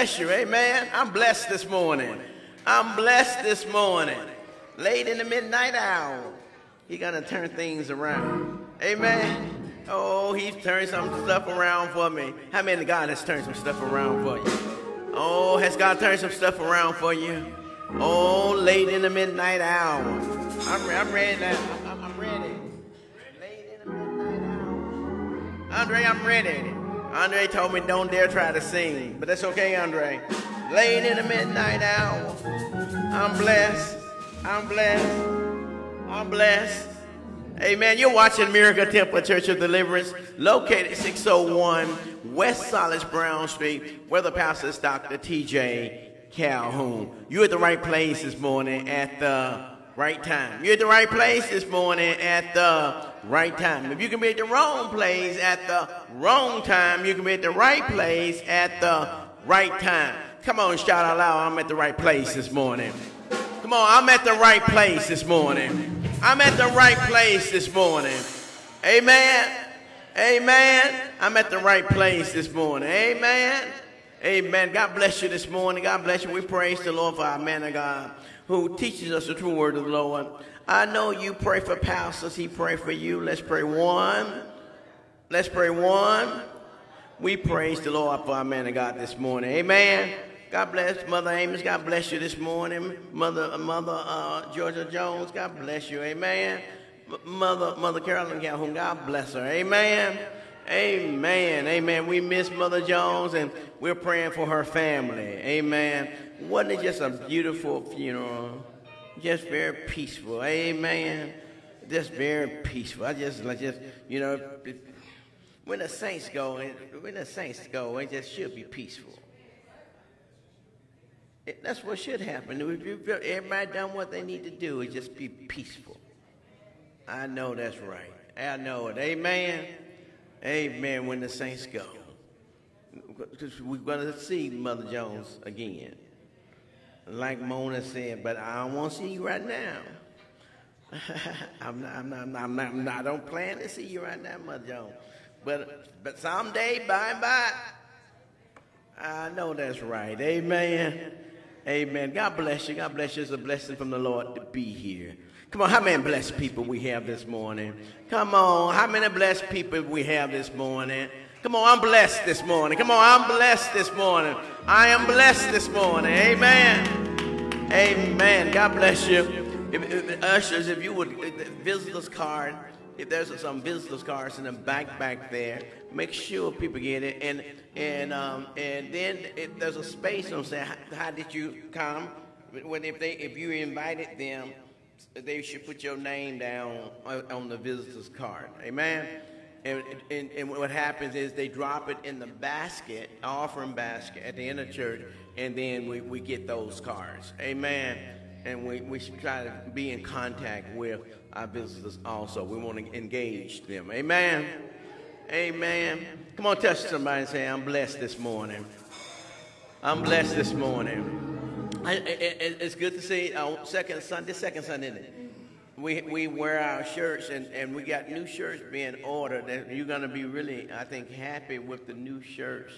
bless you. Amen. I'm blessed this morning. I'm blessed this morning. Late in the midnight hour, He's going to turn things around. Amen. Oh, He's turned some stuff around for me. How many God has turned some stuff around for you? Oh, has God turned some stuff around for you? Oh, late in the midnight hour. I'm, I'm ready now. I'm, I'm ready. Late in the midnight hour. Andre, I'm ready. Andre told me don't dare try to sing, but that's okay, Andre. Late in the midnight hour. I'm blessed. I'm blessed. I'm blessed. Amen. You're watching Miracle Temple Church of Deliverance, located 601 West Solis Brown Street, where the pastor is Dr. T.J. Calhoun. You're at the right place this morning at the right time. You're at the right place this morning at the right time. If you can be at the wrong place at the wrong time, you can be at the right place at the right time. Come on, shout out loud. I'm at the right place this morning. Come on, I'm at the right place this morning. I'm at the right place this morning. Amen. Amen. I'm at the right place this morning. Amen. Amen. God bless you this morning. God bless you. We praise the Lord for our man of God who teaches us the true word of the Lord. I know you pray for pastors. He pray for you. Let's pray one. Let's pray one. We praise the Lord for our man of God this morning. Amen. God bless Mother Amos. God bless you this morning. Mother, Mother uh, Georgia Jones. God bless you. Amen. Mother, Mother Carolyn Calhoun. God bless her. Amen. Amen. Amen. We miss Mother Jones and we're praying for her family. Amen. Wasn't it just a beautiful funeral? Just very peaceful. Amen. Just very peaceful. I just, like just, you know, when the saints go, when the saints go, it just should be peaceful. It, that's what should happen. If everybody done what they need to do, it just be peaceful. I know that's right. I know it. Amen. Amen. When the saints go, because we're going to see Mother Jones again. Like Mona said, but I don't want to see you right now. I'm, not, I'm, not, I'm, not, I'm not, I don't plan to see you right now, Mother Jones. But, but someday, by and by, I know that's right. Amen. Amen. God bless you. God bless you. It's a blessing from the Lord to be here. Come on, how many blessed people we have this morning? Come on, how many blessed people we have this morning? Come on, I'm blessed this morning. Come on, I'm blessed this morning. I am blessed this morning. Amen. Amen. God bless you. If, if, ushers, if you would, visitor's card, if there's some visitors cards in the back back there, make sure people get it. And and um, and then if there's a space on saying how, how did you come? When if they if you invited them they should put your name down on the visitor's card. Amen. And, and, and, what happens is they drop it in the basket, offering basket at the end of church, and then we, we get those cards. Amen. And we, we should try to be in contact with our visitors also. We want to engage them. Amen. Amen. Come on, touch somebody and say, I'm blessed this morning. I'm blessed this morning. I, it, it's good to see on second Sunday, second Sunday, isn't it? We, we wear our shirts and, and we got new shirts being ordered. And you're going to be really, I think, happy with the new shirts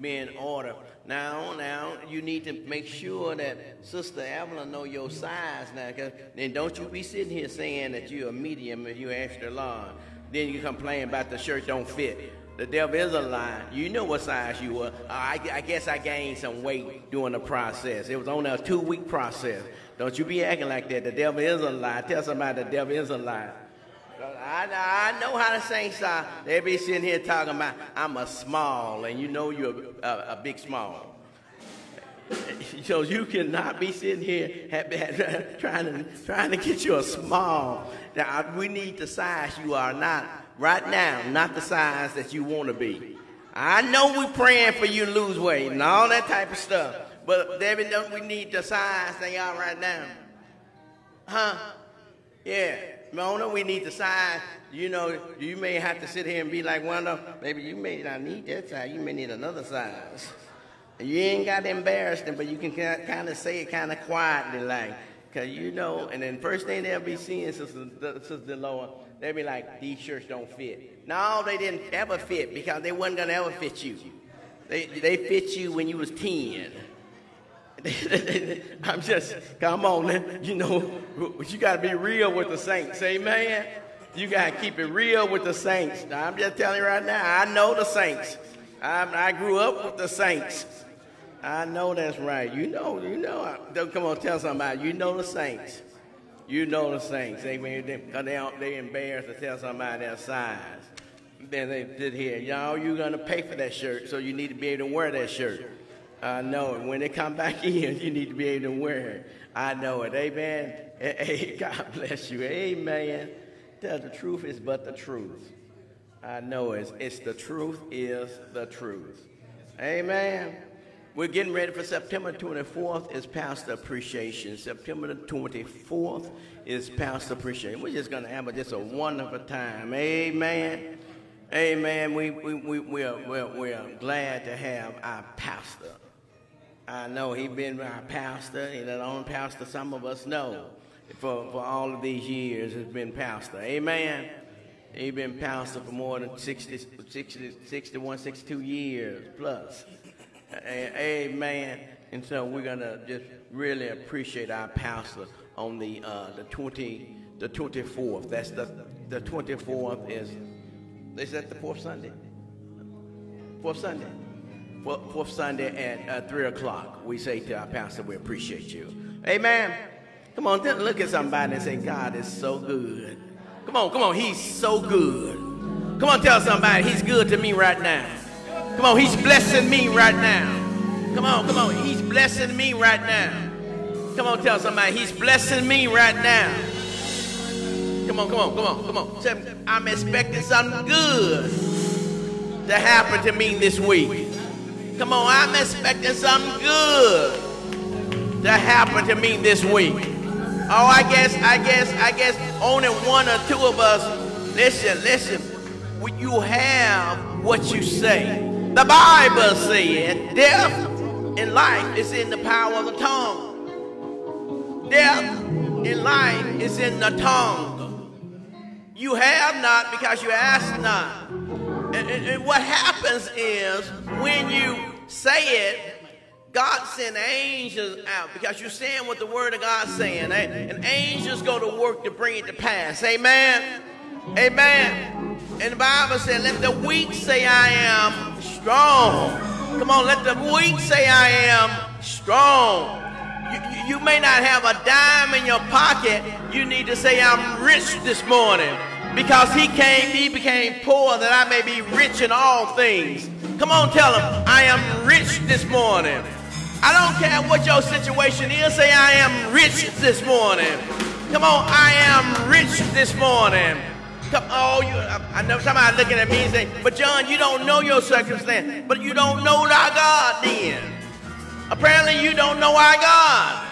being ordered. Now, now, you need to make sure that Sister Evelyn know your size now. Then don't you be sitting here saying that you're a medium and you're extra large. Then you complain about the shirt don't fit. The devil is a lie. You know what size you were. Uh, I, I, guess I gained some weight during the process. It was only a two week process. Don't you be acting like that. The devil is a lie. Tell somebody the devil is a lie. I, I know how the saints are. They be sitting here talking about, I'm a small, and you know you're a, a, a big small. So you cannot be sitting here trying to, trying to get you a small. Now, we need the size you are not right now, not the size that you want to be. I know we're praying for you to lose weight and all that type of stuff, but David, don't we need the size they are right now? Huh? Yeah. Mona, we need the size. You know, you may have to sit here and be like one of them. Maybe you may not need that size. You may need another size. You ain't got to embarrass them, but you can kind of say it kind of quietly, like, because you know, and then first thing they'll be seeing, Sister, Sister Loa, they'll be like, these shirts don't fit. No, they didn't ever fit because they wasn't going to ever fit you. They, they fit you when you was 10. I'm just, come on, you know, you got to be real with the saints, amen? You got to keep it real with the saints. I'm just telling you right now, I know the saints. I, I grew up with the saints. I know that's right. You know, you know. Don't come on, tell somebody. You know the saints. You know the saints. They, they, they, they embarrassed to tell somebody their size. Then they did here, y'all, you're going to pay for that shirt, so you need to be able to wear that shirt. I know it. When they come back in, you need to be able to wear it. I know it. Amen. Hey, God bless you. Amen. Tell the truth is but the truth. I know it's, it's the truth is the truth. Amen. We're getting ready for September 24th is Pastor Appreciation. September 24th is Pastor Appreciation. We're just going to have just a wonderful time. Amen. Amen. We, we, we, we, are, we, are, we are glad to have our pastor. I know he's been our pastor, and the only pastor some of us know for, for all of these years has been pastor. Amen. He's been pastor for more than 60, 60, 61, 62 years plus. Amen. And so we're gonna just really appreciate our pastor on the uh, the 20 the 24th. That's the the 24th is is that the fourth Sunday? Fourth Sunday. Fourth, fourth Sunday at uh, three o'clock. We say to our pastor, we appreciate you. Amen. Come on, look at somebody and say, God is so good. Come on, come on, he's so good. Come on, tell somebody he's good to me right now. Come on, he's blessing me right now. Come on, come on, he's blessing me right now. Come on, tell somebody he's blessing me right now. Come on, come on, come on, come on. Tell me, I'm expecting something good to happen to me this week. Come on, I'm expecting something good to happen to me this week. Oh, I guess, I guess, I guess only one or two of us. Listen, listen. You have what you say. The Bible said death and life is in the power of the tongue. Death and life is in the tongue. You have not because you ask not. And, and, and what happens is when you say it, God sent angels out because you're saying what the word of God's saying. And angels go to work to bring it to pass. Amen. Amen. And the Bible said, let the weak say I am strong. Come on, let the weak say I am strong. You, you, may not have a dime in your pocket. You need to say, I'm rich this morning. Because he came, he became poor that I may be rich in all things. Come on, tell him, I am rich this morning. I don't care what your situation is. Say, I am rich this morning. Come on, I am rich this morning. Come, oh, you, I, know somebody looking at me and saying, but John, you don't know your circumstance. But you don't know our God then. Apparently you don't know our God.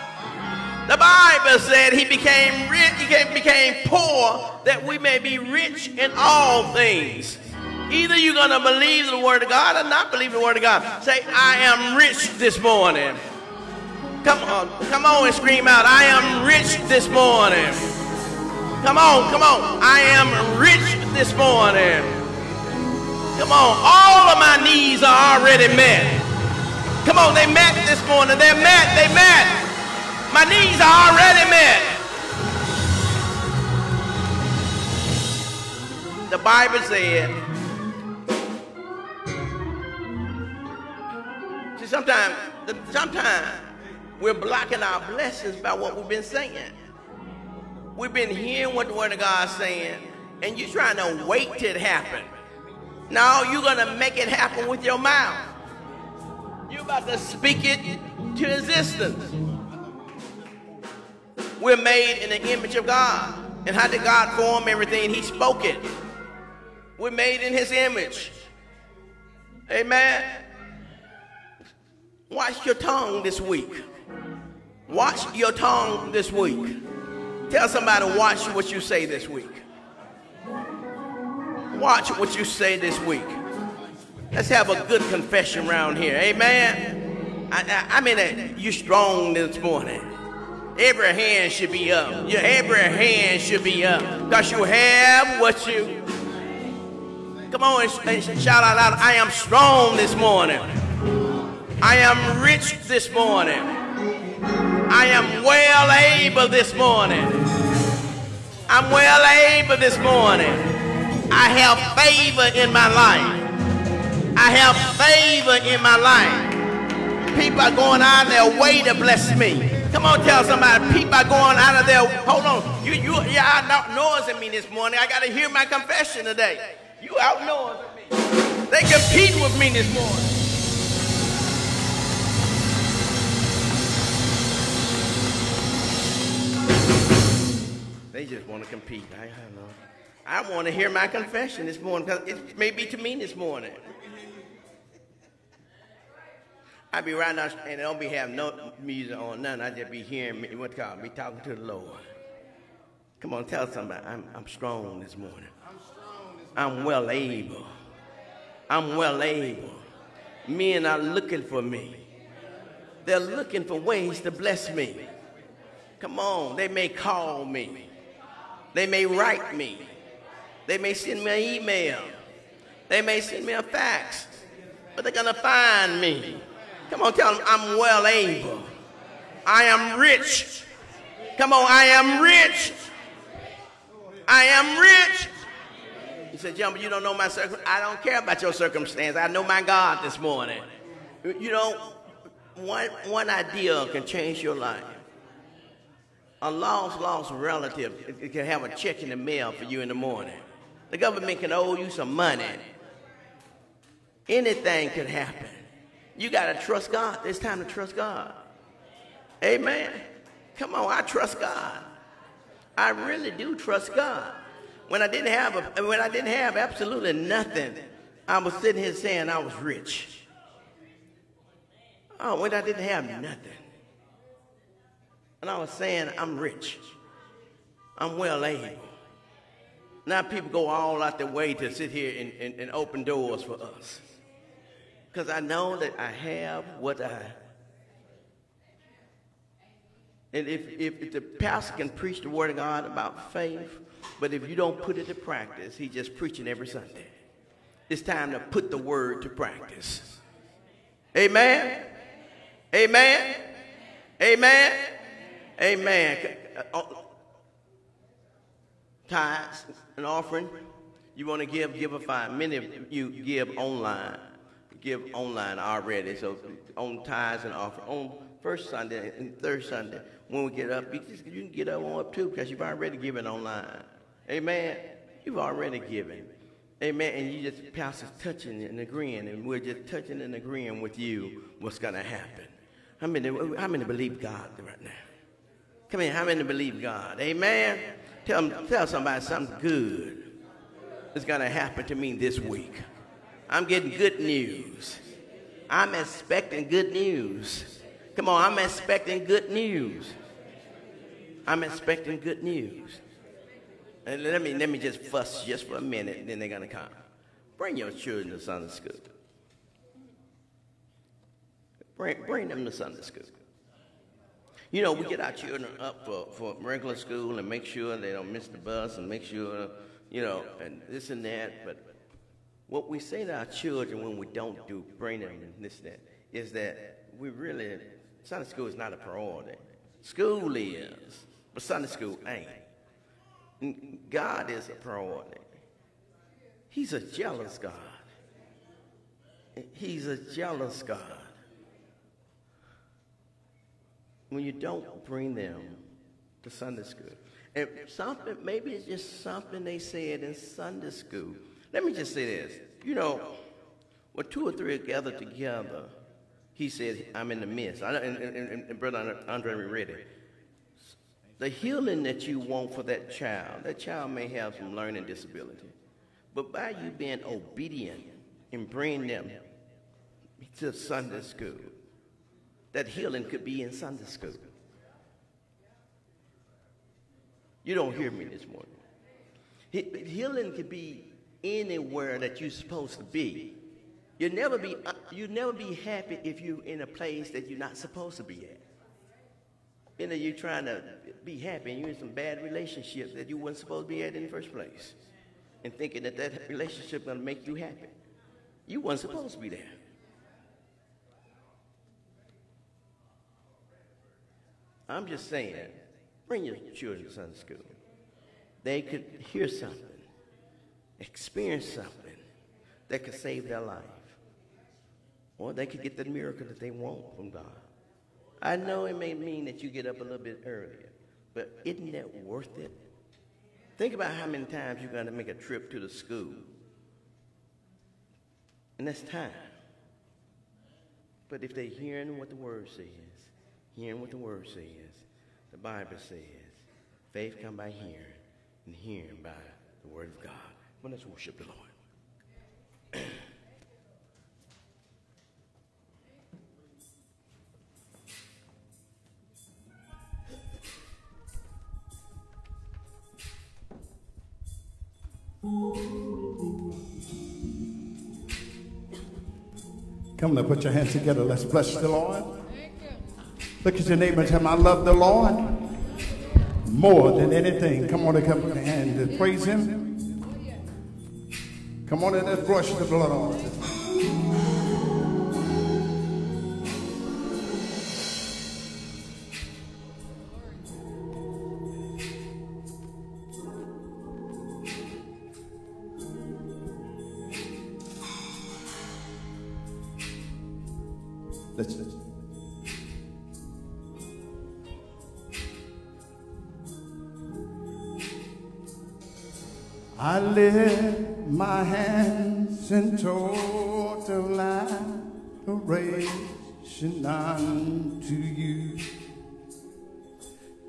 The Bible said he became rich, he became poor that we may be rich in all things. Either you're going to believe the word of God or not believe the word of God. Say, I am rich this morning. Come on, come on and scream out, I am rich this morning. Come on, come on. I am rich this morning. Come on, all of my needs are already met. Come on, they met this morning. They're met, they met. My needs are already met. The Bible said, See, sometimes, sometimes we're blocking our blessings by what we've been saying. We've been hearing what the Word of God's saying, and you're trying to wait till it happen. Now you're gonna make it happen with your mouth. You're about to speak it to existence. We're made in the image of God. And how did God form everything? He spoke it. We're made in his image. Amen. Watch your tongue this week. Watch your tongue this week. Tell somebody, watch what you say this week. Watch what you say this week. Let's have a good confession around here. Amen. I, I, I mean, you strong this morning. Every hand should be up. Your every hand should be up. Because you have what you. Come on and, and shout out loud. I am strong this morning. I am rich this morning. Able this morning. I'm well able this morning. I have favor in my life. I have favor in my life. People are going out of their way to bless me. Come on, tell somebody. People are going out of their. Hold on. You, you, yeah, out noising me this morning. I got to hear my confession today. You out noising me. They compete with me this morning. They just want to compete. I, I know. I want to hear my confession this morning because it may be to me this morning. I be right now and don't be having no music on none. I just be hearing me, what call be talking to the Lord. Come on, tell somebody I'm, I'm strong this morning. I'm well able. I'm well able. Men are looking for me. They're looking for ways to bless me. Come on, they may call me. They may write me. They may send me an email. They may send me a fax. But they're going to find me. Come on, tell them I'm well able. I am rich. Come on, I am rich. I am rich. He said, John, but you don't know my circumstance. I don't care about your circumstance. I know my God this morning. You know, one, one idea can change your life. A lost, lost relative can have a check in the mail for you in the morning. The government can owe you some money. Anything could happen. You got to trust God. It's time to trust God. Amen. Come on, I trust God. I really do trust God. When I didn't have a, when I didn't have absolutely nothing, I was sitting here saying I was rich. Oh, when I didn't have nothing. And I was saying I'm rich. I'm well able. Now people go all out their way to sit here and, and, and open doors for us because I know that I have what I. Have. And if, if the pastor can preach the word of God about faith, but if you don't put it to practice, he's just preaching every Sunday. It's time to put the word to practice. Amen. Amen. Amen. Amen. Uh, tithes and offering. You want to give, give a five. Many of you give online give online already. So on tithes and offering. on first Sunday and third Sunday when we get up, you, just, you can get up on up too because you've already given online. Amen. You've already given. Amen. And you just pastor's touching and agreeing, and we're just touching and agreeing with you what's gonna happen. How many how many believe God right now? Come in, how many believe God? Amen. Tell tell somebody something good is gonna happen to me this week. I'm getting good news. I'm expecting good news. Come on, I'm expecting good news. I'm expecting good news. And let me let me just fuss just for a minute, and then they're gonna come. Bring your children to Sunday school. Bring, bring them to Sunday school. You know, we get our children up for, for regular school and make sure they don't miss the bus and make sure, you know, and this and that, but what we say to our children when we don't do bring them and this and that is that we really Sunday school is not a priority. School is, but Sunday school ain't. God is a priority. He's a jealous God. He's a jealous God. When you don't bring them to Sunday school, and something maybe it's just something they said in Sunday school let me just say this. You know, when two or three are gathered together, he said, I'm in the midst. and, and, and, and Brother Andre read it. The healing that you want for that child, that child may have some learning disability. But by you being obedient and bringing them to Sunday school, that healing could be in Sunday school. You don't hear me this morning. Healing could be anywhere that you're supposed to be. You'll never be, uh, you'll never be happy if you're in a place that you're not supposed to be at. You know, you're trying to be happy and you're in some bad relationships that you weren't supposed to be at in the first place. And thinking that that relationship going to make you happy. You weren't supposed to be there. I'm just saying, bring your children to Sunday school. They could hear something, experience something that could save their life. Or they could get the miracle that they want from God. I know it may mean that you get up a little bit earlier, but isn't that worth it? Think about how many times you're going to make a trip to the school. And that's time. But if they're hearing what the word says, hearing what the word says, the Bible says, faith come by hearing, and hearing by the word of God. Well, let's worship the Lord. Come on, put your hands together. Let's bless the Lord. Look at your neighbor and tell him, I love the Lord more than anything. Come on and come and praise him. Come on and let's brush the blood off. Let's, let's- I lift my hands in total adoration unto you.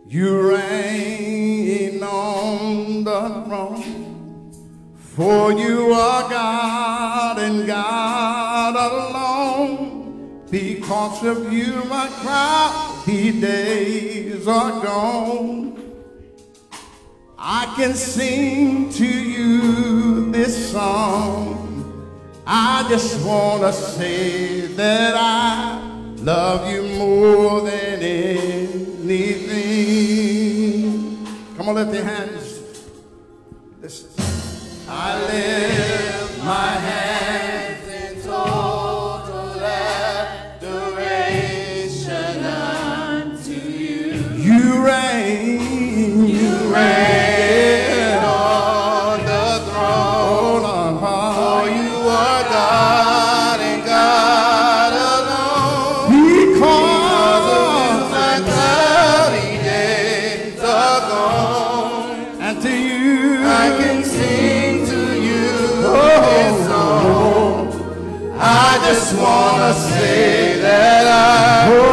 You reign on the throne, for you are God and God alone. Because of you, my cloudy days are gone. Can sing to you this song. I just want to say that I love you more than anything. Come on, lift your hands. Listen. I lift my hands just wanna say that I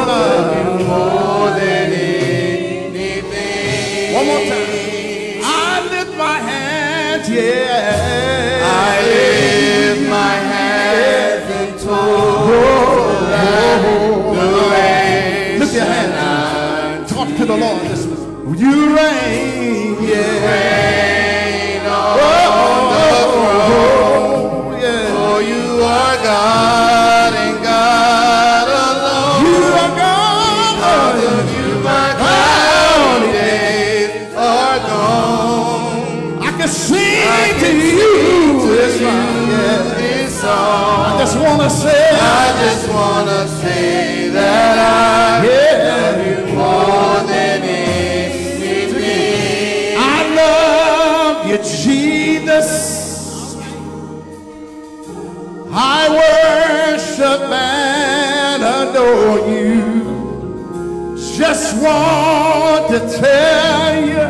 want to tell you,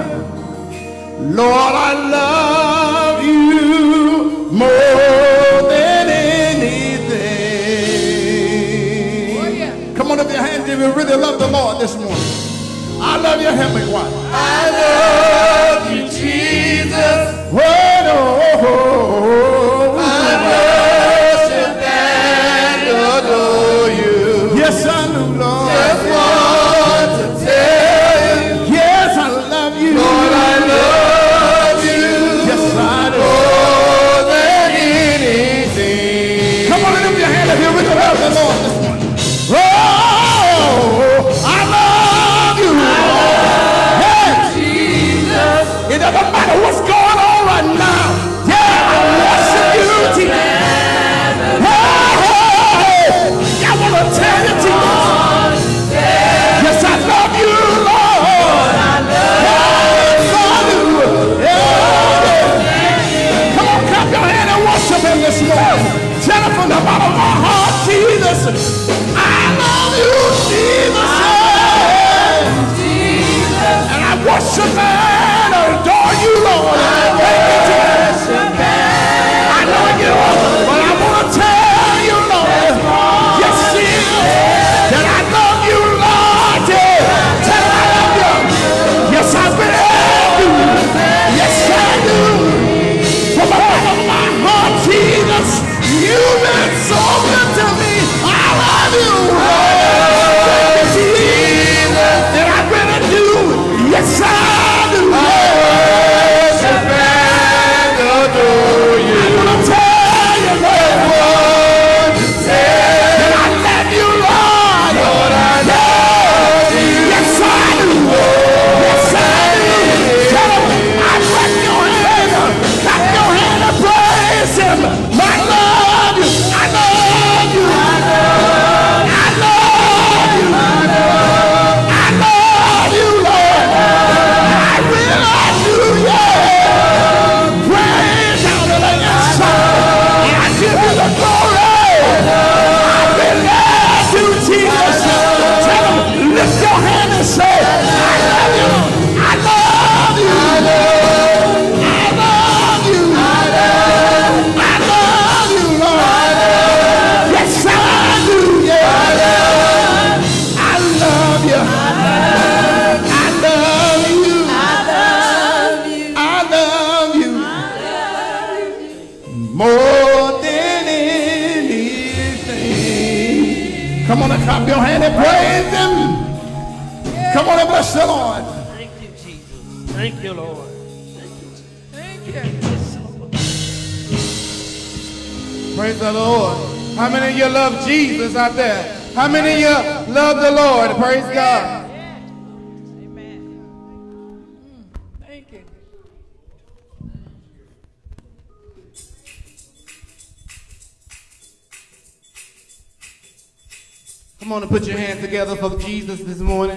Lord, I love you more than anything. Oh, Come on up your hands if you really love the Lord this morning. I love you, Heavenly One. Come on and put your hands together for Jesus this morning.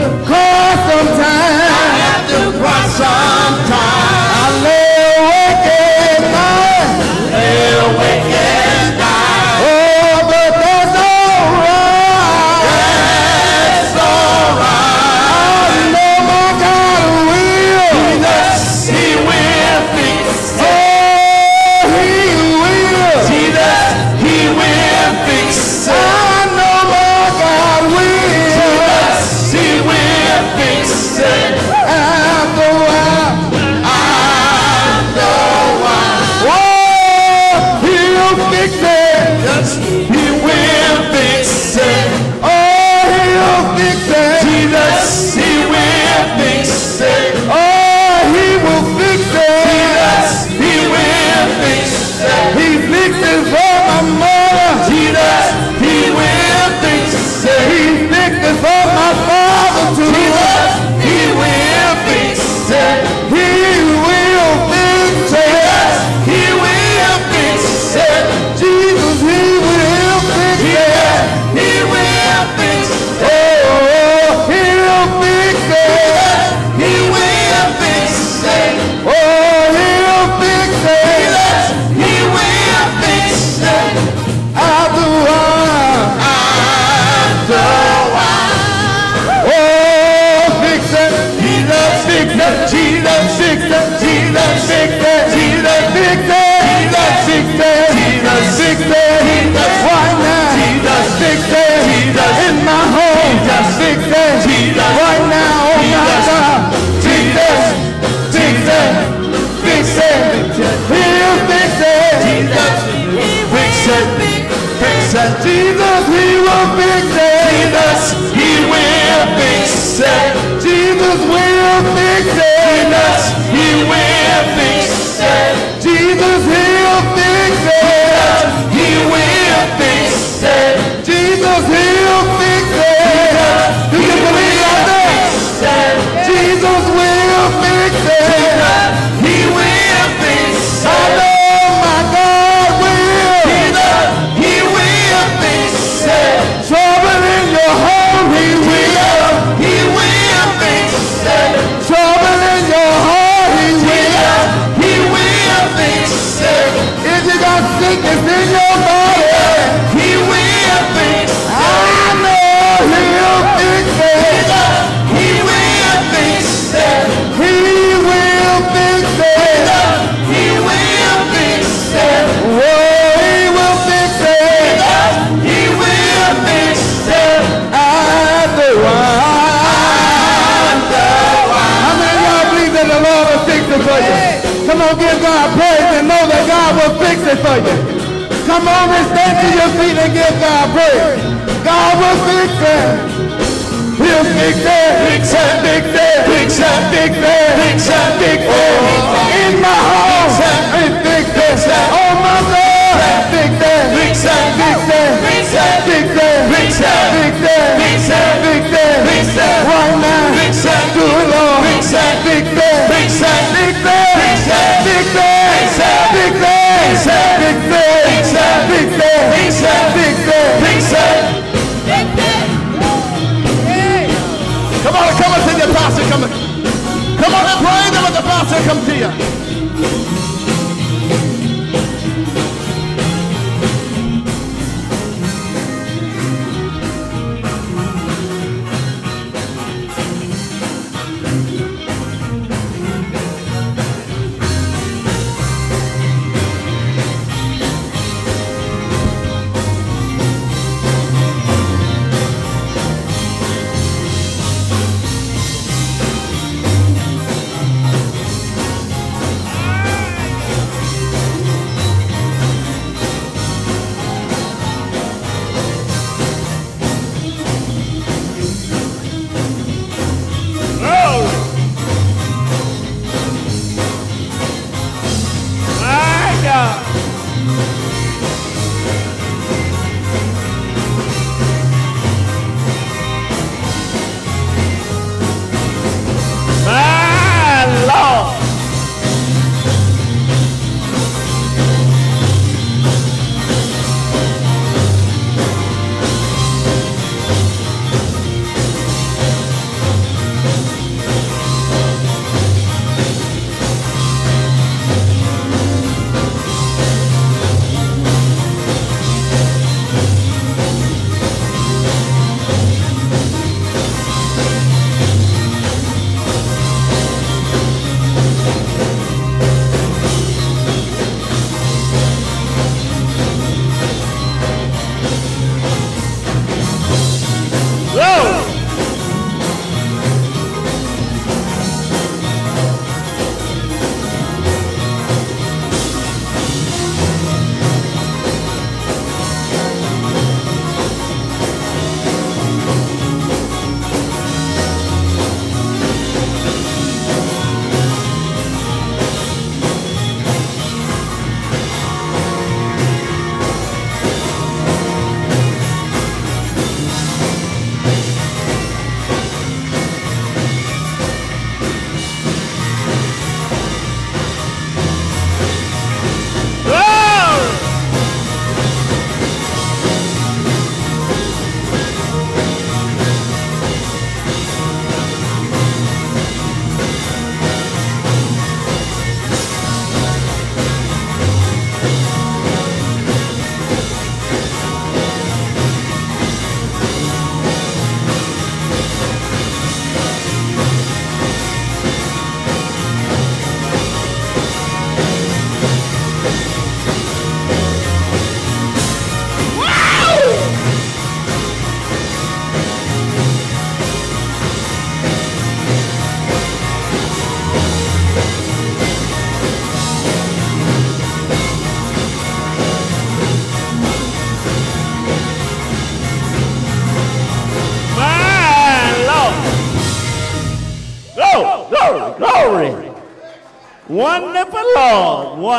Go Jesus, he will fix it. Jesus, he will fix it. Jesus will fix it. Jesus, he will fix it. Jesus, he'll fix it. Jesus, he will fix it. Jesus, he it for you. Come on and stand to your feet and give God praise. God will fix it. He'll fix it. Fix it, fix it, fix it, fix it, fix it, fix it. In my home, and fix it. Oh my door, fix it, fix it, fix it, fix it, fix it, fix it, fix it, fix it, fix it, fix it. Right now, do it, Lord. Fix it, fix it, fix it, fix it. Things said big things. Big things. Big things. Big things. Come on, come on see the pastor. Come, come on and pray that the pastor come to you.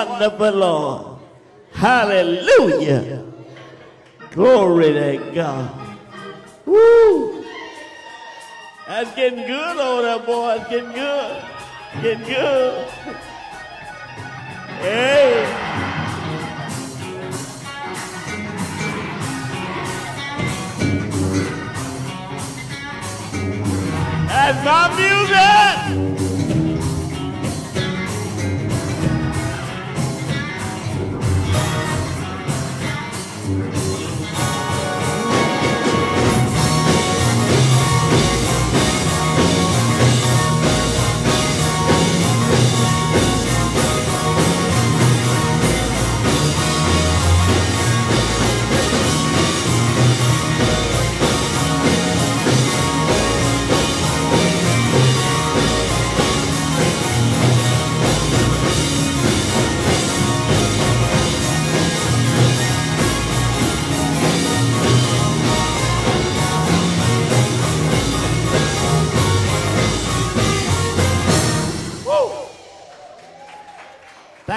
Wonderful Lord. Hallelujah. Glory to God. Woo. That's getting good over there, boy. It's getting good. Getting good. Hey. That's my music.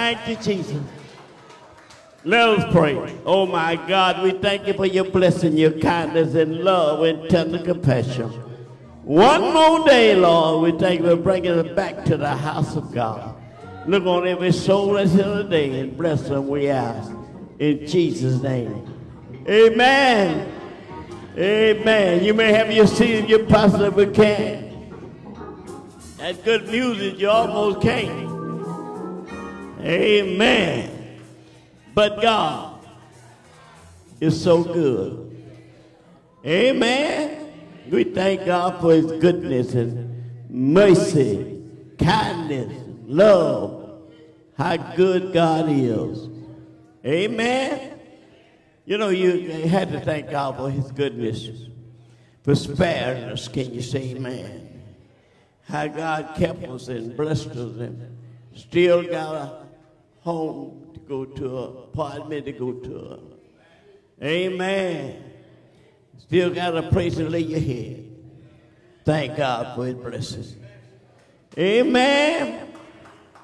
Thank you, Jesus. Let us pray. Oh my God, we thank you for your blessing, your kindness, and love and tender compassion. One more day, Lord, we thank you for bringing us back to the house of God. Look on every soul that's here today and bless them, we ask. In Jesus' name. Amen. Amen. You may have your seat if you possibly can. That good music, you almost can't. Amen. But God is so good. Amen. We thank God for his goodness and mercy, kindness, love. How good God is. Amen. You know, you had to thank God for his goodness, for sparing us. Can you say amen? How God kept us and blessed us and still got home to go to, a apartment to go to. a, Amen. Still got a place to lay your head. Thank God for his blessings. Amen.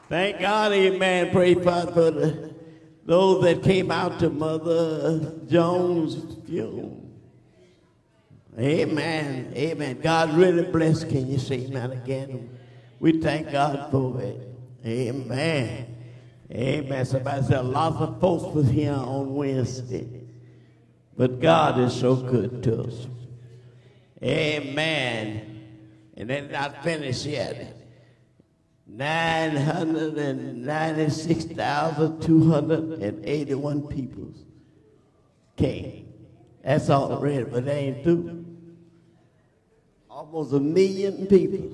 Thank God, amen. Pray God for the, those that came out to Mother Jones' funeral. Amen. Amen. God really bless. Can you say amen again? We thank God for it. Amen. Amen. Somebody said a lot of folks was here on Wednesday. But God is so good to us. Amen. And they're not finished yet. 996,281 people came. That's all already, but they ain't through. Almost a million people.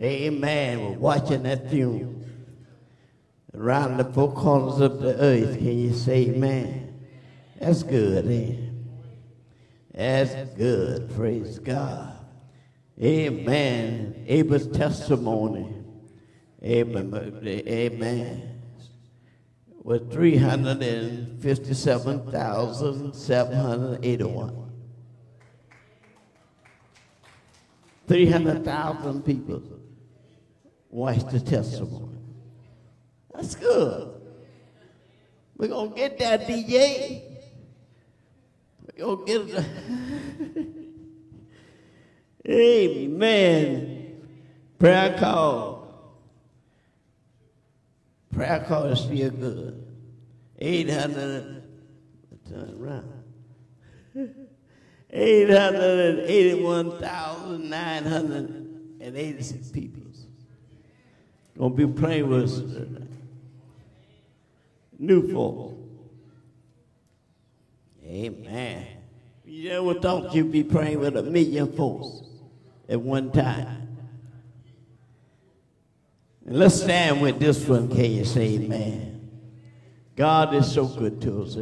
Amen. We're watching that funeral around the four corners of the earth. Can you say amen? That's good, eh? That's good. Praise God. Amen. Abel's testimony. Amen. Amen. Was 357,781. 300,000 people watched the testimony. That's good. We're going to get that DJ. We're going to get it. Amen. Prayer call. Prayer call is still good. 800, turn around. 881,986 people. Gonna be praying with us tonight. New folk. Amen. You never thought you'd be praying with a million folks at one time. And let's stand with this one. Can you say amen? God is so good to us.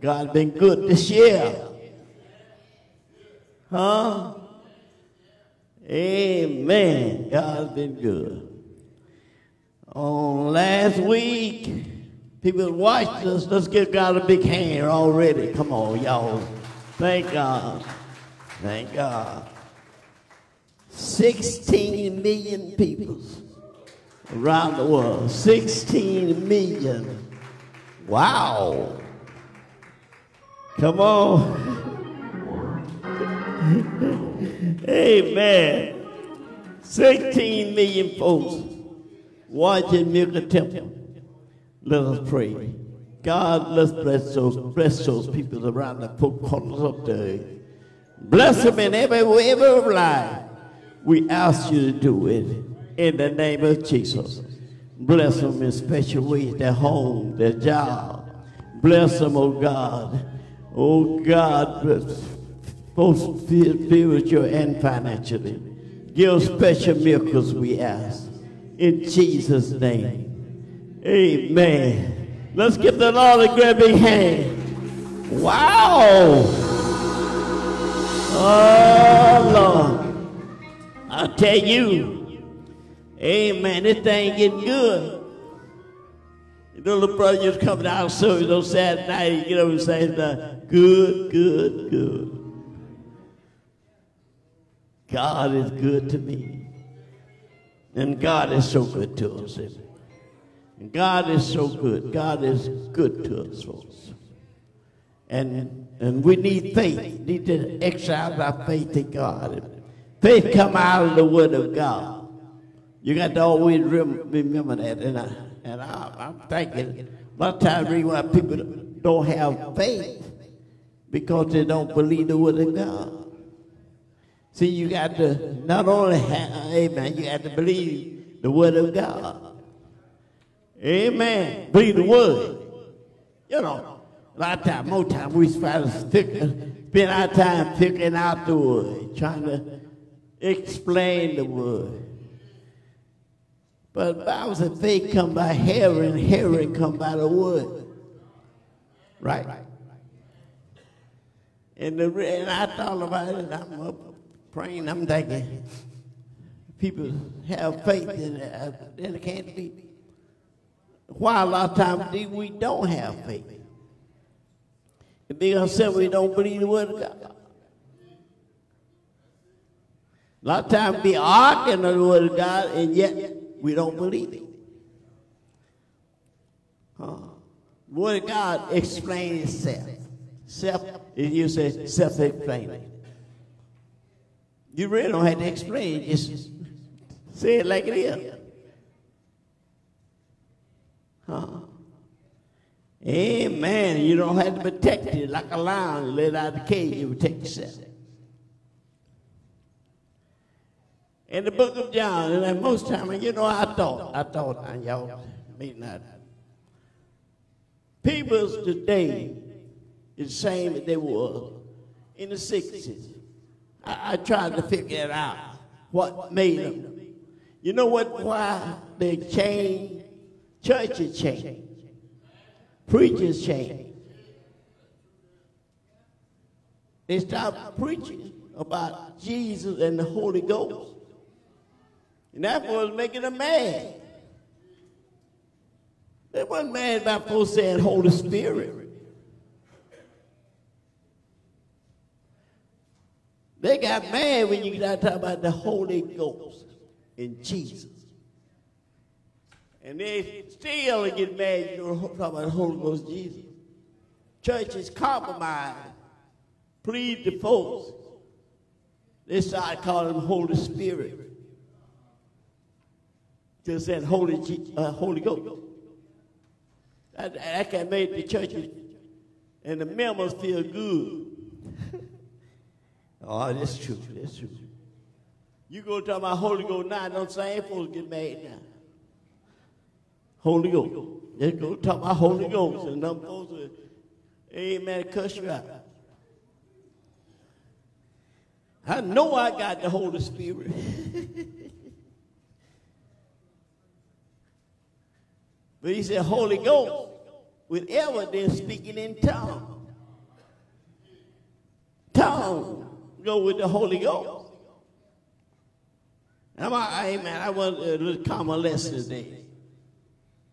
God's been good this year. Huh? Amen. God's been good. On last week, people watched us. Let's give God a big hand already. Come on, y'all. Thank God. Thank God. 16 million people around the world. 16 million. Wow. Come on. Amen. 16 million folks watching Miracle Temple. Let us pray. God, let's bless those, bless those people around the four corners of the. Bless them in every way of life. We ask you to do it in the name of Jesus. Bless them in special ways, their home, their job. Bless them, oh God. Oh God, both spiritual and financially. Give special miracles, we ask. In Jesus' name. Amen. Let's give the Lord a great big hand. Wow. Oh, Lord. I tell you, amen, this thing getting good. The little brother just coming out of service on Saturday night, he get over and say, good, good, good. God is good to me. And God is so good to us. And God is so good. God is good to us, folks. And, and we need faith. We need to exercise our faith in God. Faith come out of the Word of God. You got to always remember that. And, I, and I, I'm thinking, a lot of times reason why people don't have faith because they don't believe the Word of God. See, you got to not only have, amen, you got to believe the word of God. Amen. Believe the word. You know, a lot of time, more time, we spend our time figuring out the word, trying to explain the word. But Bible says faith come by hearing, hearing come by the word. Right? And, the, and I thought about it, I'm up praying, I'm thinking people have faith uh, then it can't be. Why a lot of times we don't have faith? It because we don't believe the word of God. A lot of times we arguing the word of God and yet we don't believe it. Huh? The word of God explains itself. Self, you say self-explaining. You really don't have to explain. Just say it like it is. Huh? Amen. You don't have to protect it like a lion. Let out the cage, you protect yourself. In the book of John, and most time, you know, I thought, I thought, and y'all may not. People today is the same as they were in the 60s. I, I tried to figure out. What made them? You know what? Why they changed? Churches change. Preachers change. They stopped preaching about Jesus and the Holy Ghost. And that was making them mad. They weren't mad about folks saying Holy Spirit. They got mad when you got to talk about the Holy Ghost in Jesus. And they still get mad, you know, talk about the Holy Ghost Jesus. Churches compromise, plead the folks. They started calling him Holy Spirit. Just said Holy, uh, Holy Ghost. That, that can make the churches and the members feel good. Oh, that's true. That's true. You go talk about Holy Ghost now, don't say folks get mad now. Holy Ghost. Just go talk about Holy Ghost and them folks will, amen, cuss you out. I know I got the Holy Spirit. but he said, Holy Ghost, with evidence speaking in tongues. Tongues go with the Holy Ghost. I'm, amen. I want a little lesson today.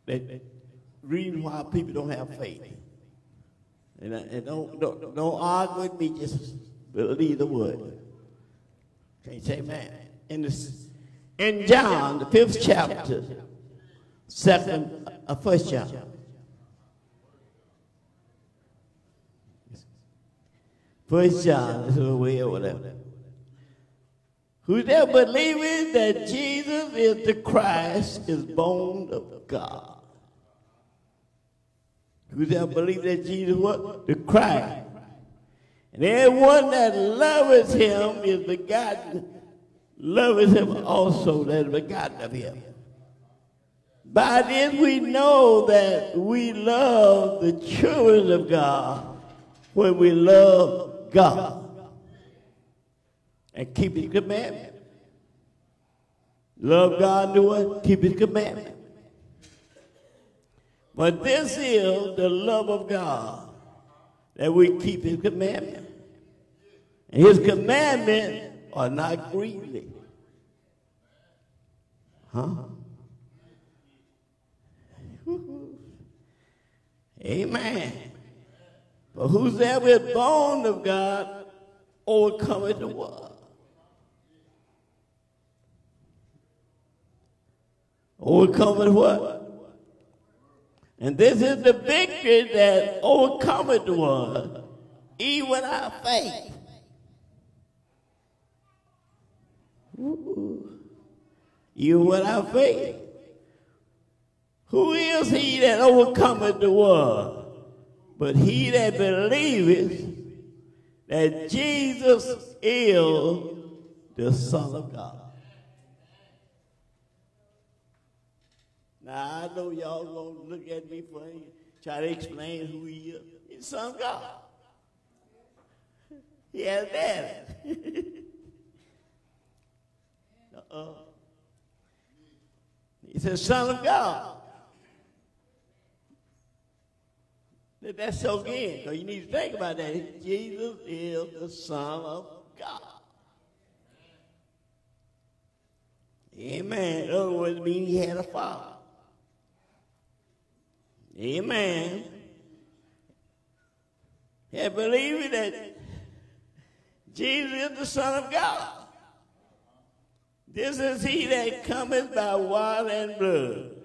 That reason why people don't have faith. And, and don't, don't, don't argue with me, just believe the word. Can you say amen. in, the, in John, the fifth chapter, second, uh, first John. First John, this is way or whatever. Whoever believes that Jesus is the Christ is born of God. Whoever believe that Jesus what? The Christ. And everyone that loveth him is begotten, loveth him also that is begotten of him. By this we know that we love the children of God when we love God and keep his commandment. Love God do what? Keep his commandment. But this is the love of God, that we keep his commandment. And his commandments are not grievous. Huh? Amen. But whosoever is born of God overcometh the world. Overcometh what? And this is the victory that overcometh the world, even our faith. Even with our faith. Who is he that overcometh the world? But he that believeth that Jesus is the Son of God. Now I know y'all gonna look at me funny, try to explain who he is. He's of God. He has daddy. uh-uh. He's the Son of God. Let that soak in, because you need to think about that. Jesus is the Son of God. Amen. In other words, mean he had a father. Amen. And believing that Jesus is the Son of God. This is he that cometh by water and blood.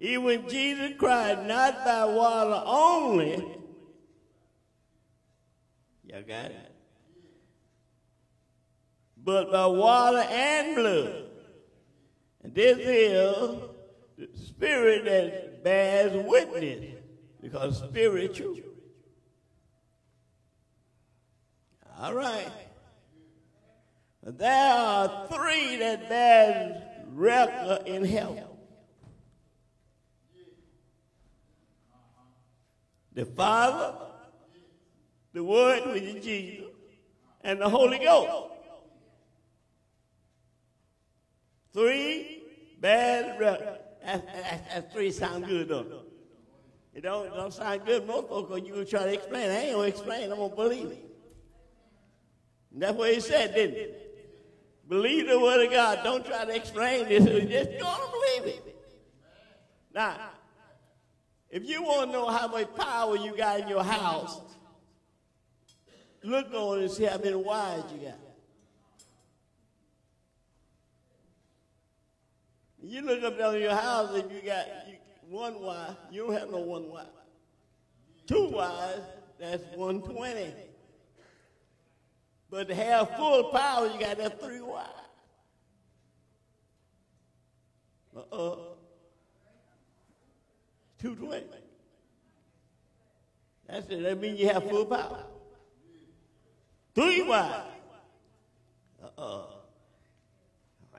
Even Jesus Christ, not by water only. Y'all got it? But by water and blood. And this is spirit that bears witness because spiritual. All right. There are three that bear record in heaven. The Father, the Word, which is Jesus, and the Holy Ghost. Three bad records. That's, that's, that's three sound good though. It don't, don't sound good most folks you gonna try to explain. I ain't gonna explain, I'm gonna believe it. And that's what he said, didn't it? Believe the word of God. Don't try to explain this. Just gonna believe it. Now, if you want to know how much power you got in your house, look on and see how many wires you got. You look up down in your house and you got one wire, you don't have no one wire. Two wires, that's 120. But to have full power, you got that three wires. Uh-uh. 220. That's it. That means you have full power. Three wires. Uh-uh.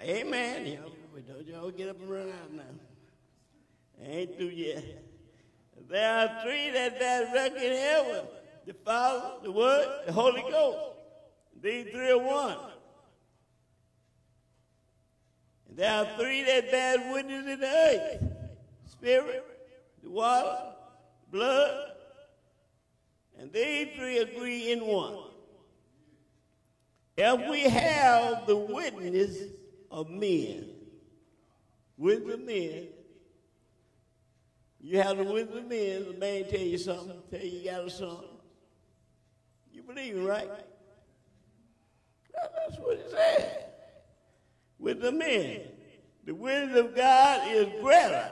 Amen. You know, don't y'all get up and run out now. I ain't through yet. There are three that bear record in heaven. The Father, the Word, the Holy Ghost. These three are one. And there are three that bear witness in the earth. Spirit, the water, blood, and these three agree in one. If we have the witness of men, with the men, you have the with the men, the man tell you something, tell you you got a son. You believe it, right? That's what it said. with the men. The witness of God is greater.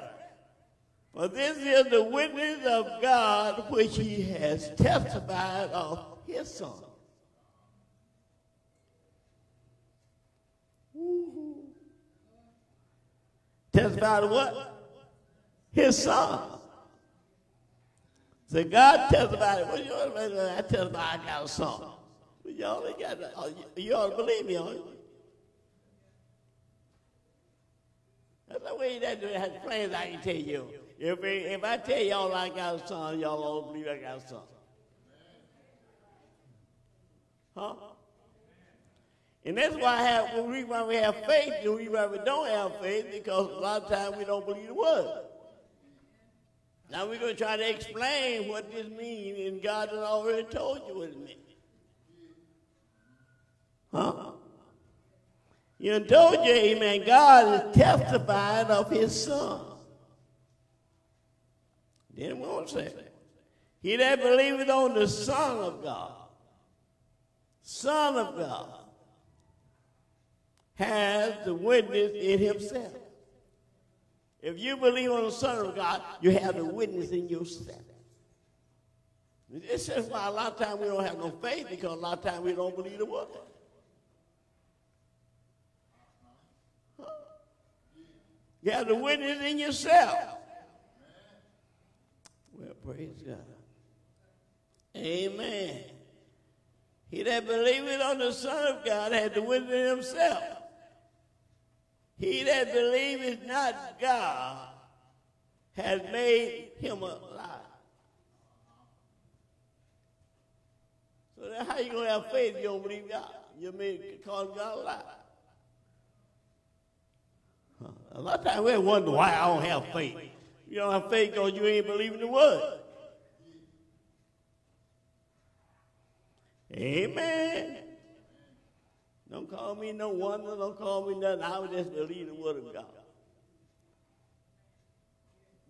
For this is the witness of God which he has testified of his son. Testified what? His son. So God testified, well, you ought to, I testify I got a son. You only got, oh, you, ought to believe me on. That's the way that has plans I can tell you. If, if I tell y'all I got a son, y'all all believe I got a son. Huh? And that's why I have, the reason why we have faith, and we don't have faith, because a lot of times we don't believe the word. Now we're going to try to explain what this means, and God has already told you what it means. Huh? You told you, amen, God is testifying of his son. Then we won't say, He that believeth on the Son of God, Son of God, has the witness in himself. If you believe on the Son of God, you have the witness in yourself. This is why a lot of times we don't have no faith because a lot of times we don't believe the word. You have the witness in yourself. Well, praise God. Amen. He that believeth on the Son of God had the witness in himself. He that believeth not God has made him a lie. So then how you going to have faith if you don't believe God? You may call God a lie. A lot of times we wonder why I don't have faith. You don't have faith because you ain't believing the word. Amen. Don't call me no wonder, don't call me nothing. I would just believe the word of God.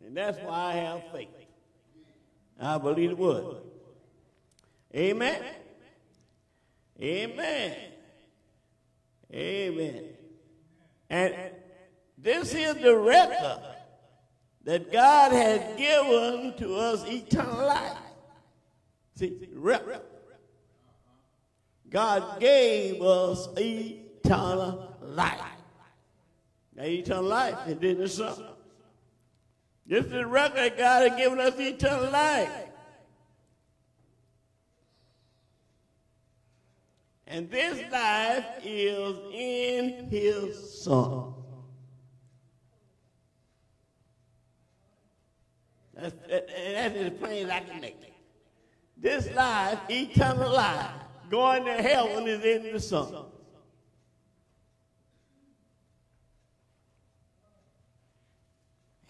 And that's why I have faith. I believe the word. Amen. Amen. Amen. And this is the record that God has given to us eternal life. See, record. God gave us eternal life. Now, eternal life is in Son. This is the record God has given us eternal life. And this life is in His Son. That's, that, that's as plain as I can make it. This life, eternal life, going to heaven is in the Son.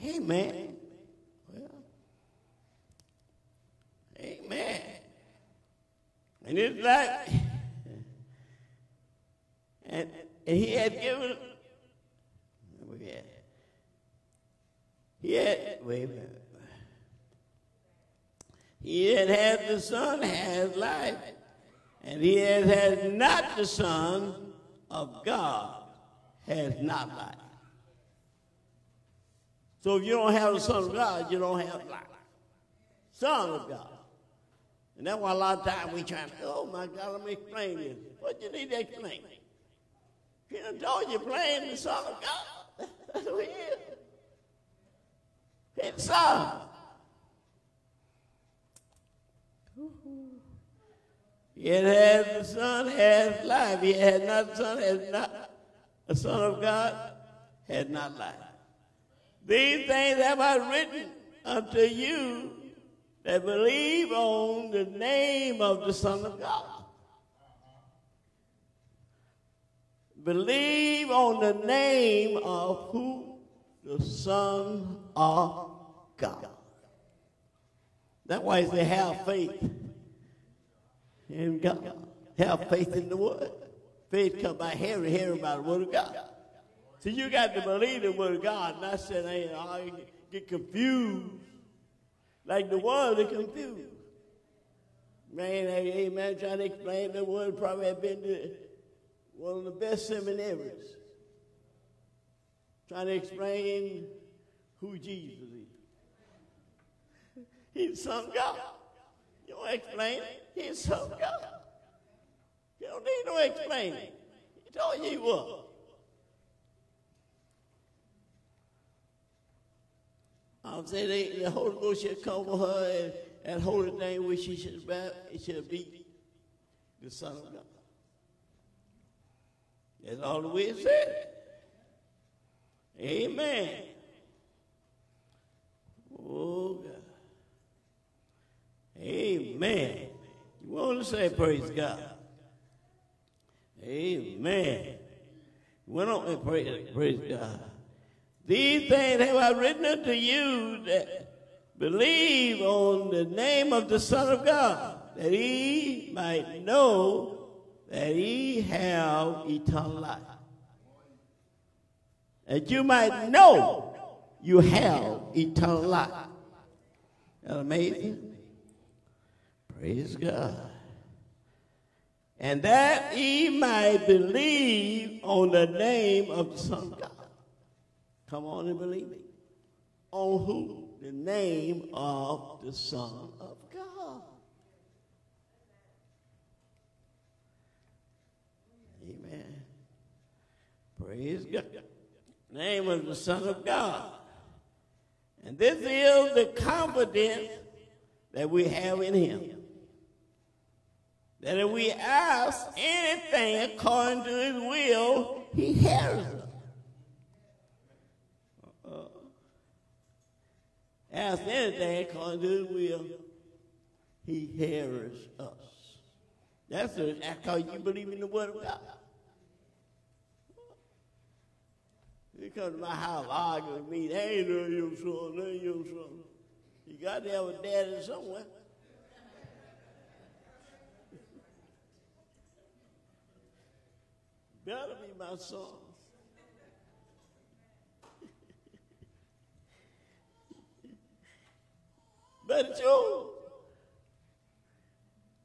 Amen. Well, amen. And it's like, and, and he had given, we had, he had, wait a minute. He that has the Son has life, and he that has not the Son of God has not life. So if you don't have the Son of God, you don't have life. Son of God. And that's why a lot of times we try to, oh my God, let me explain this. What you need to explain? He told you plain the Son of God. That's who he is. His Son. It has the Son has life. He has not the Son, has not the Son of God, has not life. These things have I written unto you that believe on the name of the Son of God. Believe on the name of who? The Son of God. That's why they have faith in God. Have faith in the Word. Faith come by hearing, hearing by the Word of God. So you got to believe the Word of God, not say, hey, I get confused. Like the world is confused. Man, amen, trying to explain the Word probably have been to one of the best seminaries. trying to explain who Jesus is. He's Son God. You don't explain it. He's so God. You don't need no explaining. He told you was. I'm saying the Holy Ghost should come on her and, and holy name which she should should be the Son of God. That's all the way it said. Amen. Oh God. Amen. To say praise God? Amen. Went on and praise, praise God. These things have I written unto you that believe on the name of the Son of God, that he might know that he have eternal life. That you might know you have eternal life. That amazing? Praise God. And that he might believe on the name of the Son of God. Come on and believe it. On who? The name of the Son of God. Amen. Praise God. Name of the Son of God. And this is the confidence that we have in him. That if we ask anything according to his will, he hears us. Uh, ask anything according to his will, he hears us. That's, a, that's how you believe in the word of God. You come to my house arguing with me, that ain't no your son, that ain't your son. You got to have a daddy somewhere. Better be my son. but you,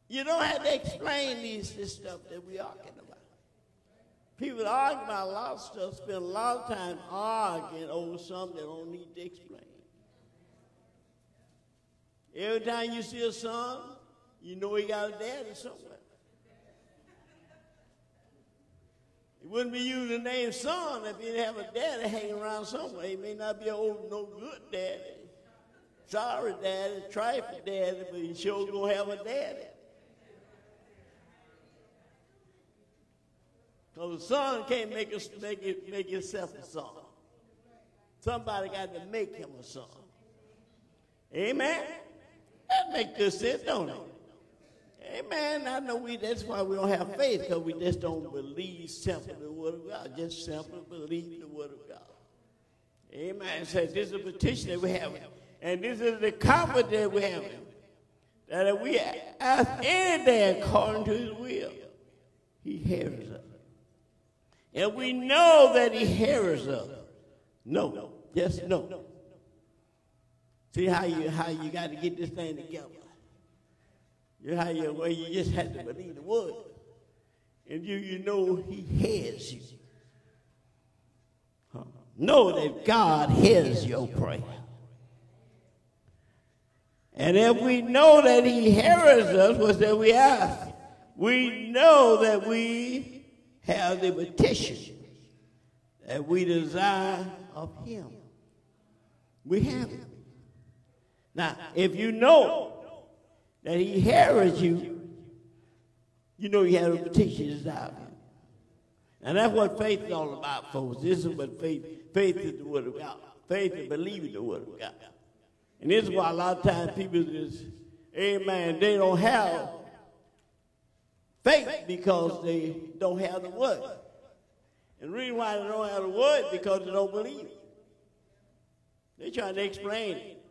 you don't have to explain these this stuff that we're arguing about. People argue about a lot of stuff, spend a lot of time arguing over something they don't need to explain. Every time you see a son, you know he got a daddy somewhere. He wouldn't be using the name son if he didn't have a daddy hanging around somewhere. He may not be an old, no good daddy. Sorry, daddy, trifling daddy, but he sure gonna have a daddy. Because the son can't make, us, make, it, make himself a son. Somebody got to make him a son. Amen? That makes good sense, don't it? Amen. I know we. That's why we don't have faith because we just don't believe simply the word of God. Just simply believe the word of God. Amen. So this is a petition that we have, and this is the confidence that we have that if we ask anything according to His will, He hears us. And we know that He hears us. No, no. just no. See how you how you got to get this thing together. You how you you just had to believe the word. And you you know he hears you. Know that God hears your prayer. And if we know that he hears us, was that we ask, we know that we have the petition that we desire of him. We have it. Now, if you know that he hears you, you know you have a petition desire. And that's what faith is all about, folks. This is what faith, faith is the word of God. Faith is believing the word of God. And this is why a lot of times people just, amen, they don't have faith because they don't have the word. And the reason why they don't have the word because they don't believe it. They're trying to explain it.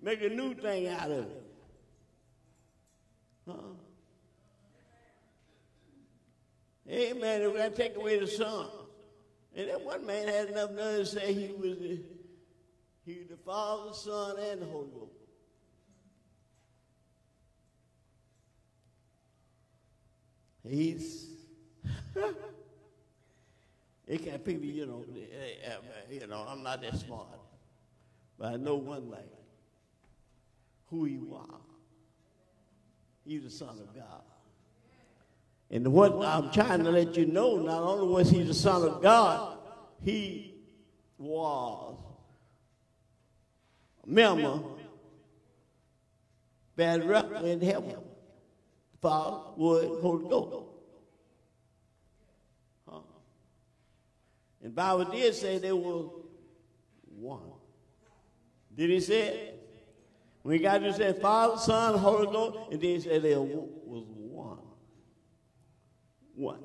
Make a new thing out of it. Huh? Amen. We're going to take away the son. And then one man had enough nerve to say he was the, he was the Father, Son, and the Holy Ghost. He's It can't people, you know, eh, eh, you know, I'm not that smart. But I know one thing. Who he was. He's the Son of God. And what I'm trying to let you know, not only was he the Son of God, he was a member directly in heaven. Father, Word, Holy Ghost. Huh? And Bible did say they were one. Did he say it? When he got to say Father, Son, Holy Ghost, and then he said they was one. One.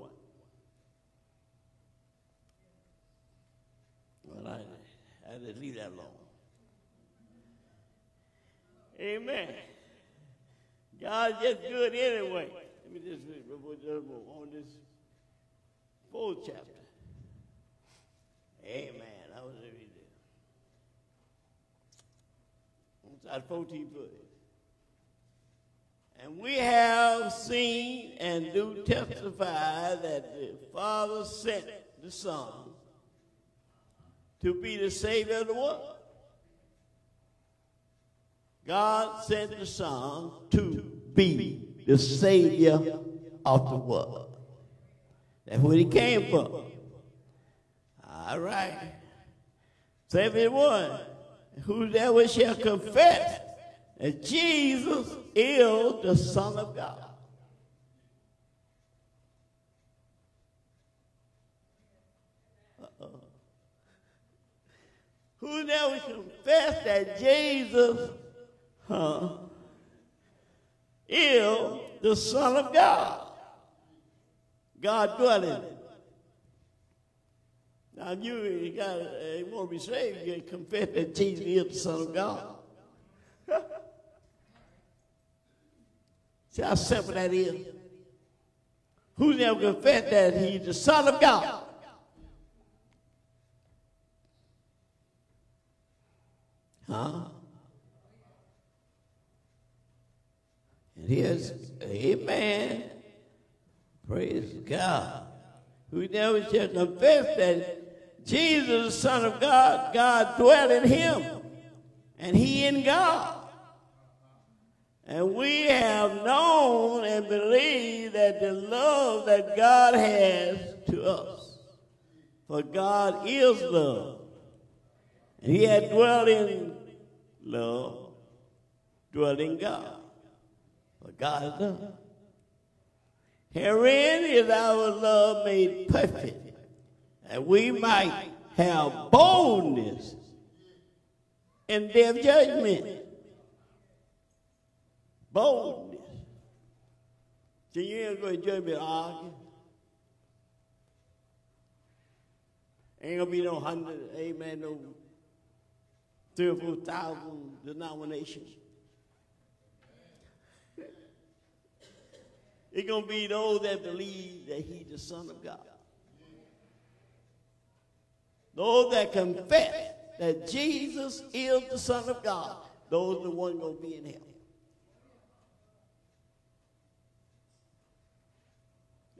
Well, I, I just leave that alone. Amen. God's just good anyway. Let me just read on this fourth chapter. Amen. I was reading there. Inside 14 verse. And we have seen and do testify that the Father sent the Son to be the Savior of the world. God sent the Son to be the Savior of the world. That's where he came from. All right. 71. Whoever shall confess that Jesus is the Son of God. Uh-oh. Whoever confess that Jesus huh, is the Son of God. God dwelling. Now, you, got, uh, want to be saved, you confess that Jesus is the Son of God. See how simple that is? Who's ever confessed that he's the Son of God? Huh? And here's, amen. Praise God. Who never shall confess that Jesus, the Son of God, God dwelt in him, and he in God. And we have known and believed that the love that God has to us. For God is love. And he had dwelt in love, dwelt in God. For God is love. Herein is our love made perfect, that we might have boldness in their judgment. Boldness. So you ain't going to judge me argue. Ain't going to be no hundred, amen, no three or four thousand denominations. It's going to be those that believe that he's the Son of God. Those that confess that Jesus is the Son of God, those are the ones going to be in heaven.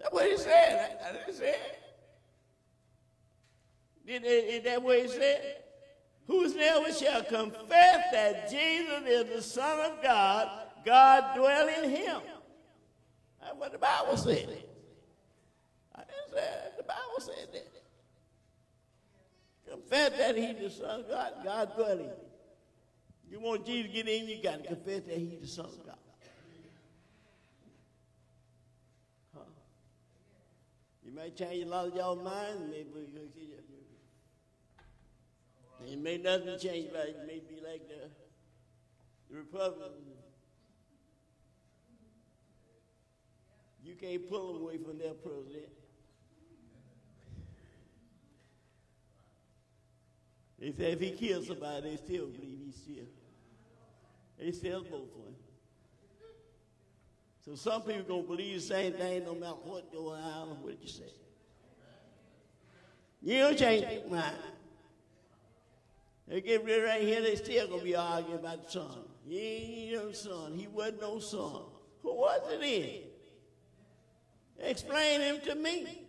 That's what he said. That's what he said. Is, that what he said? Whosoever shall confess that Jesus is the Son of God, God dwell in him. That's what the Bible said. I didn't say that. The Bible said that. Confess that he's the Son of God, God dwell in you. You want Jesus to get in, you got to confess that he's the Son of God. Huh? You may change a lot of y'all minds, maybe it may nothing change, but it may be like the, the Republicans You can't pull them away from their president. They say if he kills somebody, they still believe he's still. They still vote for him. So some people gonna believe the same thing no matter what going on or what you say. You don't change your mind. They get ready right here, they still gonna be arguing about the son. He ain't no son. He wasn't no son. Who was it then? Explain him to me.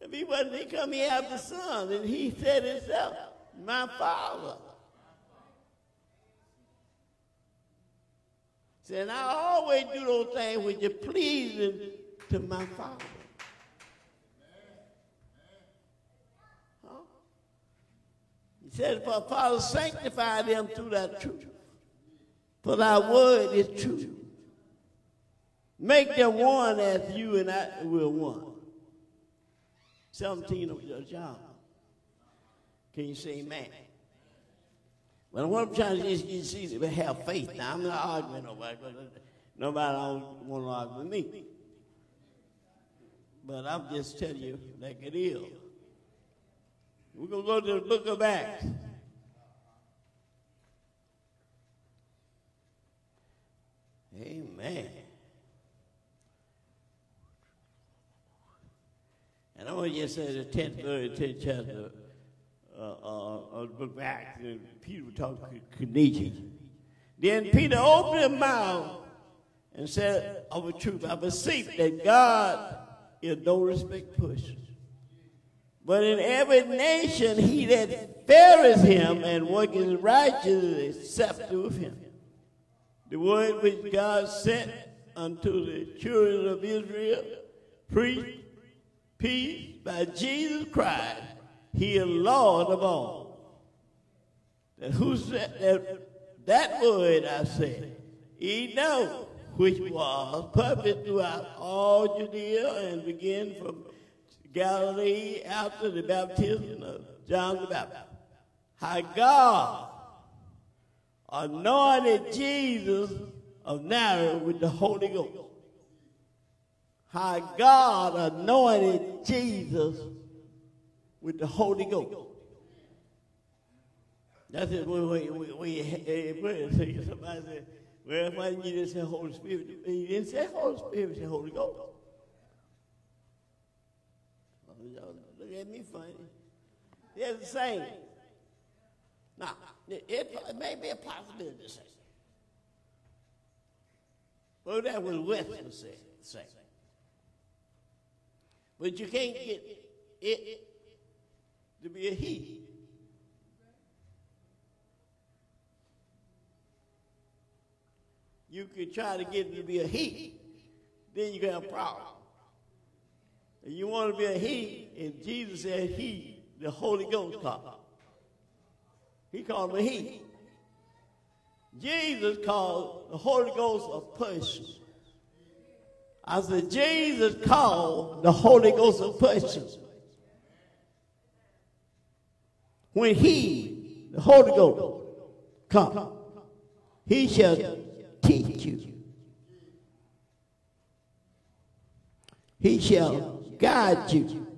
if he wasn't, he come, he after the son, and he said himself, my father. Said, I always do those things which are pleasing to my father. He said, For Father, sanctify them through that truth. For thy word is true. Make them one as you and I will one. 17 of your job. Can you say amen? But what I'm trying to is you see to have faith. Now I'm not arguing nobody. Nobody want to argue with me. But I'm just telling you like it is. We're gonna go to the book of Acts. Amen. And I want you to say the 10th verse, 10th chapter uh, uh, book of Acts, and Peter was talking to Canadian. Then Peter opened his mouth and said, Of a truth, I perceive that God is no respect person. But in every nation, he that feareth him and worketh righteously is accepted with him. The word which God sent unto the children of Israel, preach peace by Jesus Christ, he is Lord of all. And who said that, that word I said, he know which was published throughout all Judea and began from Galilee after the baptism of John the Baptist. How God anointed Jesus of Nazareth with the Holy Ghost. How God anointed Jesus with the Holy Ghost. That's it. When, when, when, when you, somebody said, well, why didn't say Holy Spirit? You didn't say Holy Spirit, you said Holy Ghost. Look at me funny. They're the same. Now, it, it may be a possibility to say. Well, that was Wesley said, say. But you can't get it to be a he. You can try to get to be a he, then you got a problem. And you want to be a he, and Jesus said he, the Holy Ghost called. He called him a he. Jesus called the Holy Ghost a person. I said, Jesus called the Holy Ghost a person. When he, the Holy Ghost, come, he shall teach you. He shall guide you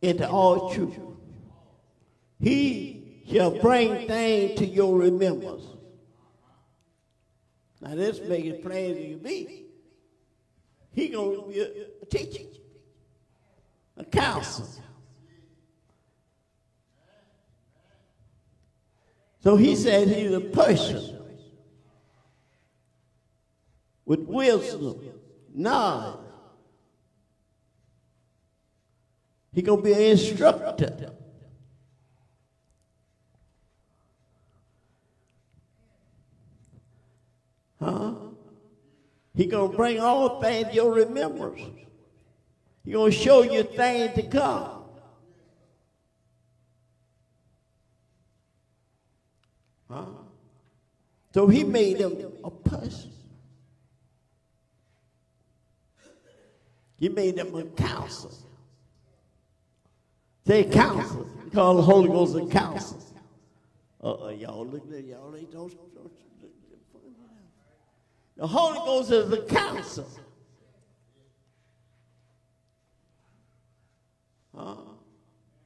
into all truth. He shall bring things to your remembrance. Now this make it plain to be. He gonna be a teacher, a counselor. So he said he's a person with wisdom, knowledge. He gonna be an instructor. Huh? He gonna bring all things to your remembrance. He gonna show you things to come. Huh? So he made him a person. He made him a counselor. They counselor. He called the Holy Ghost a counselor. Uh, y'all look at y'all ain't don't, don't the Holy Ghost is the counselor. Uh,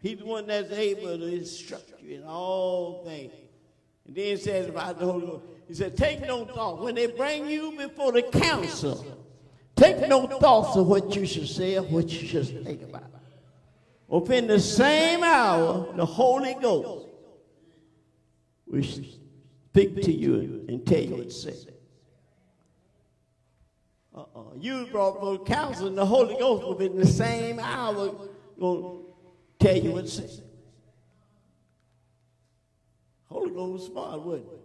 he's the one that's able to instruct you in all things. And then he says about the Holy Ghost, he said, take no thought. When they bring you before the council, take no thoughts of what you should say or what you should think about. Within the same hour, the Holy Ghost will speak to you and tell you what to say. Uh-uh. You brought for counsel, and the Holy Ghost will be in the same hour gonna tell you what to say. Holy Ghost was smart, wasn't it?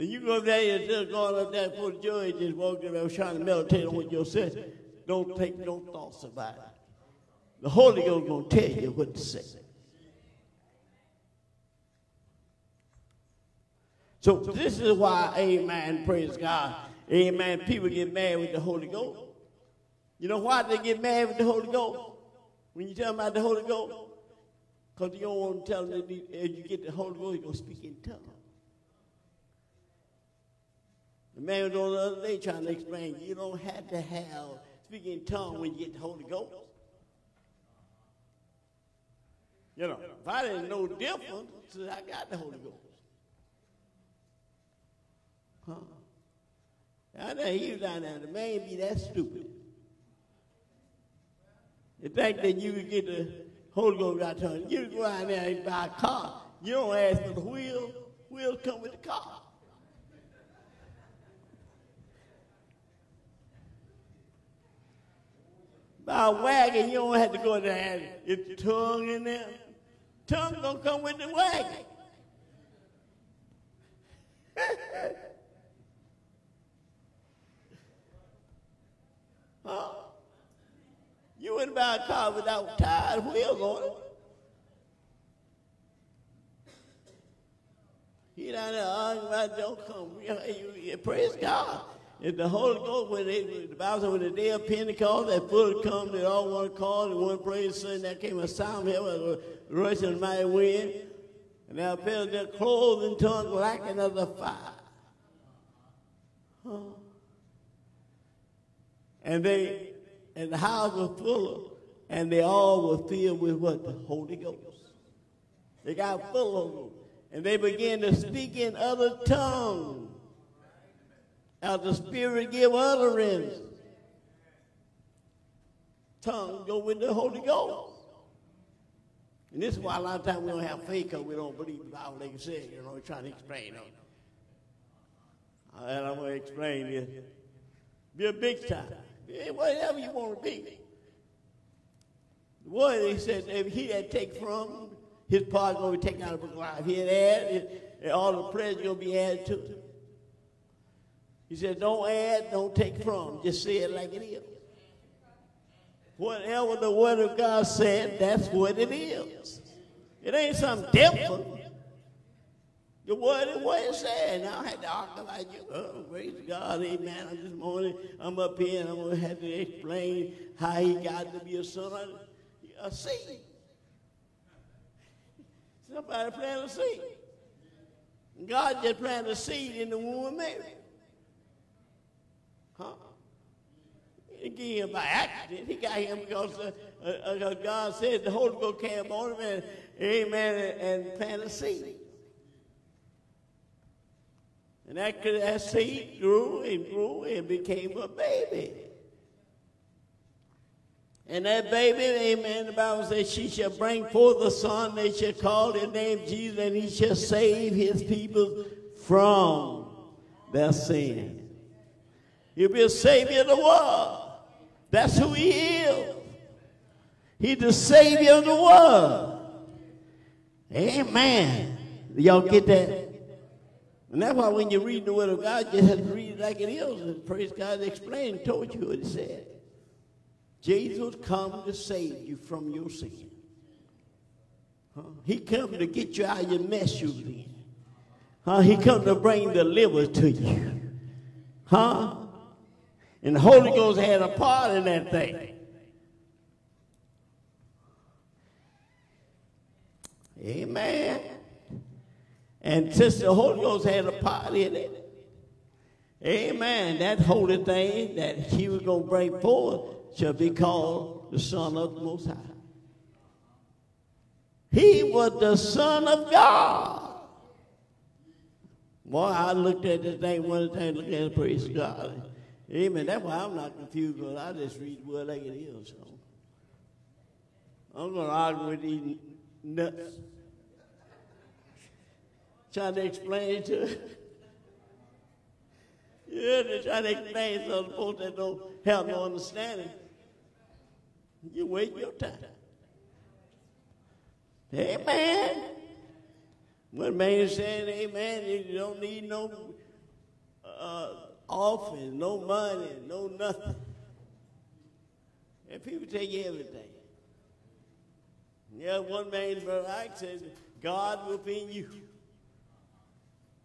You go there and just going up there for the just walking around trying to meditate on what you said. Don't take no thoughts about it. The Holy Ghost gonna tell you what to say. So this is why, amen, praise God, amen, people get mad with the Holy Ghost. You know why they get mad with the Holy Ghost? When you tell them about the Holy Ghost? Because you don't want to tell them that if you get the Holy Ghost, you're going to speak in tongues. The man was on the other day trying to explain you don't have to have speaking in tongues when you get the Holy Ghost. You know, if I didn't know different, I got the Holy Ghost. Huh? I know he was down there. The man be that stupid. The fact that you could get the Holy Ghost out there, you go out there and buy a car. You don't ask for the wheel. Wheels come with the car. Buy a wagon, you don't have to go and get the tongue in there. Tongue gonna come with the wagon. huh? You wouldn't buy a car without tires, wheels on it. He down there arguing about don't come. Praise God. If the Holy Ghost, when they, the Bible said when the day of Pentecost, that full come, they all want to call, and one praise and there came a sound here, a rushing mighty wind, and they filled their clothes and tongues like another fire. Huh? And they, and the house was full and they all were filled with what? The Holy Ghost. They got full of them. And they began to speak in other tongues. As the Spirit give utterance. tongue go with the Holy Ghost. And this is why a lot of times we don't have faith because we don't believe the Bible you said. You know, we're trying to explain it. And I'm going to explain this. Be a big time. Whatever you want to be. The one he said if he had take from, his part going to be taken out of his life. He had added, all the praise going to be added to it. He said, don't add, don't take from. Just say it like it is. Whatever the word of God said, that's what it is. It ain't something different. The word is what it said. Now I had to argue like you. Oh, praise God, amen. This morning I'm up here and I'm going to have to explain how he got to be a son of a seed. Somebody planted a seed. God just planted a seed in the womb of Mary. Huh? Him by accident. He got him because uh, uh, uh, God said the Holy Ghost came on him and, amen, and, and planted a seed. And that, that seed grew and grew and became a baby. And that baby, amen, the Bible says, she shall bring forth a son, they shall call his name Jesus, and he shall save his people from their sin. He'll be a savior of the world. That's who he is. He's the savior of the world. Amen. Y'all get that? And that's why when you read the word of God, you have to read it like it is. And praise God, explained, told you what it said. Jesus come to save you from your sin. Huh? He come to get you out of your mess you're in. Huh? He come to bring deliverance to you. Huh? And the Holy Ghost had a part in that thing. Amen. And since the Holy Ghost had a part in it, amen, that holy thing that he was going to bring forth shall be called the Son of the Most High. He was the Son of God. Boy, I looked at this thing one time, looked at it, praise God. Amen. That's why I'm not confused, but I just read the word like it is. So. I'm going to argue with these nuts. Trying to explain to Yeah, they're trying to explain the folks that don't have no understanding. You waste your time. Amen. One man is saying, Amen, you don't need no uh, offering, no money, no nothing. And people take everything. Yeah, one man, Brother Ike says, God within you.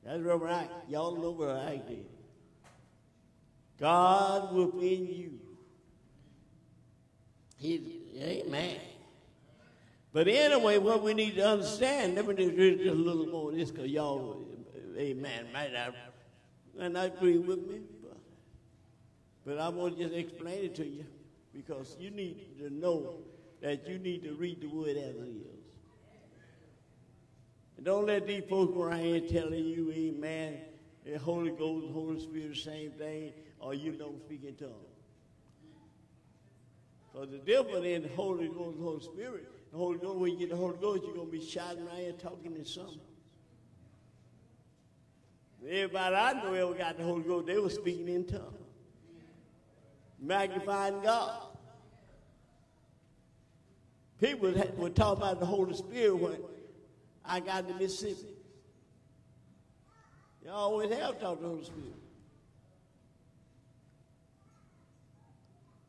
That's Brother Ike. Y'all know Brother Ike did. God within you. He, amen. But anyway, what we need to understand, let me just read just a little more of this because y'all, amen, right out. And I agree with me. But, but I want to just explain it to you because you need to know that you need to read the word as it is. And don't let these folks around here telling you, amen, the Holy Ghost and Holy Spirit the same thing, or you don't speak in tongues. Because the difference in the Holy Ghost Holy Spirit, the Holy Ghost, when you get the Holy Ghost, you're going to be shouting around here talking in something. Everybody I know ever got the Holy Ghost, they were speaking in tongues, magnifying God. People were talking about the Holy Spirit when I got to Mississippi. You always have talked to the Holy Spirit.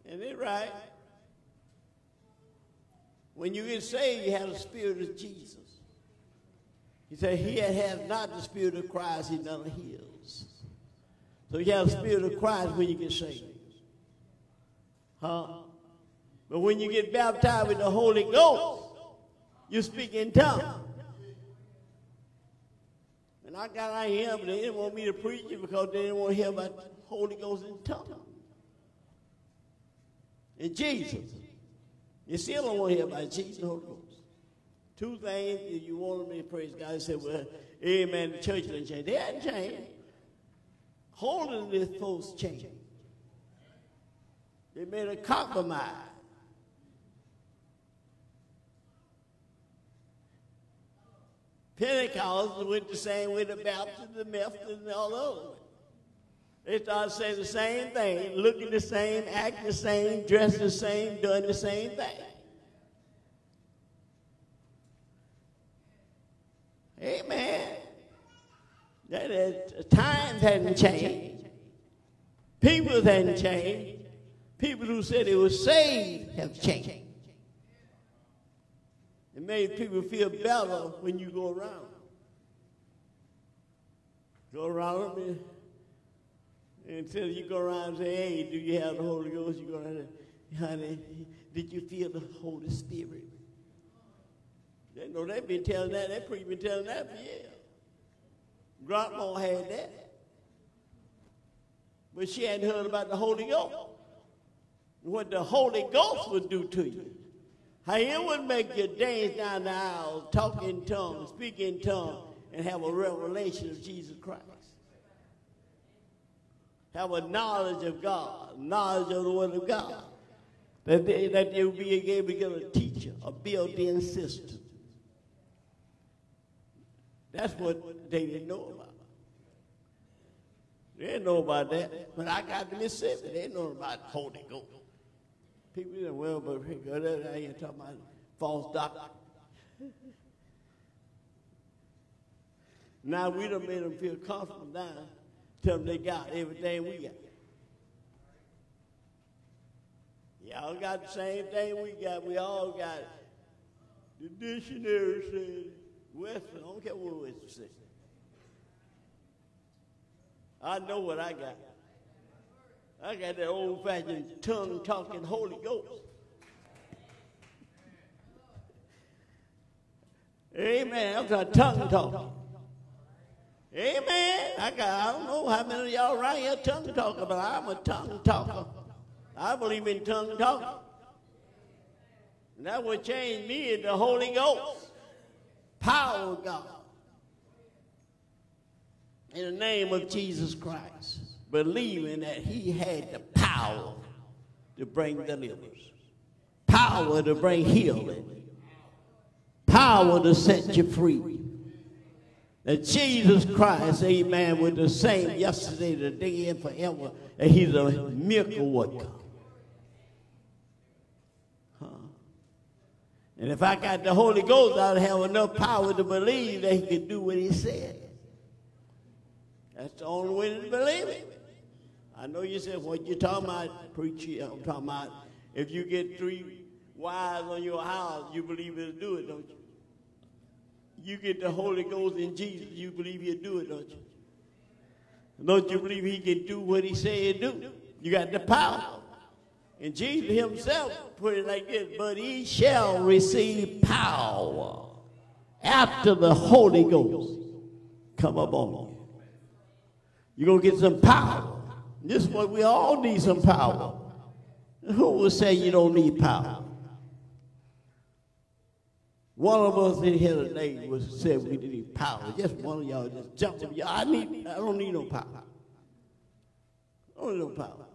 Isn't it right? When you get saved, you have the Spirit of Jesus. He said, He has not the Spirit of Christ, he none his. So you have the Spirit of Christ when you get saved. Huh? But when you get baptized with the Holy Ghost, you speak in tongues. And I got out here, but they didn't want me to preach it because they didn't want to hear about the Holy Ghost in tongues. And Jesus. You still don't want to hear about Jesus Holy Ghost. Two things you want me to praise God. I said, well, amen, the church didn't change. They hadn't changed. Holiness folks changed. They made a compromise. Pentecost went the same way the Baptist, the Methodist, and all those. They started saying the same thing, looking the same, acting the same, dressed the same, doing the same thing. Amen. That is, times hadn't changed. People hadn't changed. People who said they were saved have changed. It made people feel better when you go around. Go around and until you go around and say, hey, do you have the Holy Ghost? You go around and, honey, did you feel the Holy Spirit? They know they've been telling that. They've been telling that for years. Grandma had that. But she hadn't heard about the Holy Ghost. What the Holy Ghost would do to you. How it would make you dance down the aisle, talk in tongues, speak in tongues, and have a revelation of Jesus Christ have a knowledge of God, knowledge of the Word of God. That they, that they will be able to get a teacher, a built-in system. That's what they didn't know about. They didn't know about that. When I got to Mississippi, they didn't know about the Holy Ghost. People said, well, but I ain't talking about false doctrine. now we done made them feel comfortable now Tell them they got everything we got. Y'all got the same thing we got. We all got it. The dictionary says Webster. I don't care what Webster says. I know what I got. I got that old fashioned tongue talking Holy Ghost. Amen. I'm tongue talking. Amen. I got, I don't know how many of y'all right here tongue talker, but I'm a tongue talker. I believe in tongue talking. And that would change me into the Holy Ghost. Power of God. In the name of Jesus Christ. Believing that he had the power to bring deliverance. Power to bring healing. Power to set you free that Jesus Christ, amen, was the same yesterday, today, and forever, and he's a miracle worker. And if I got the Holy Ghost, I'd have enough power to believe that he could do what he said. That's the only way to believe it. I know you said, what you're talking about, preacher? I'm talking about if you get three wives on your house, you believe he'll do it, don't you? You get the Holy Ghost in Jesus, you believe he'll do it, don't you? Don't you believe he can do what he said he'd do? You got the power. And Jesus himself put it like this, but he shall receive power after the Holy Ghost come upon you. You're going to get some power. This is what we all need some power. Who will say you don't need power? One of us in here today was said we need power. Just one of y'all just jumped up. I need. I don't need no power. I don't need no power.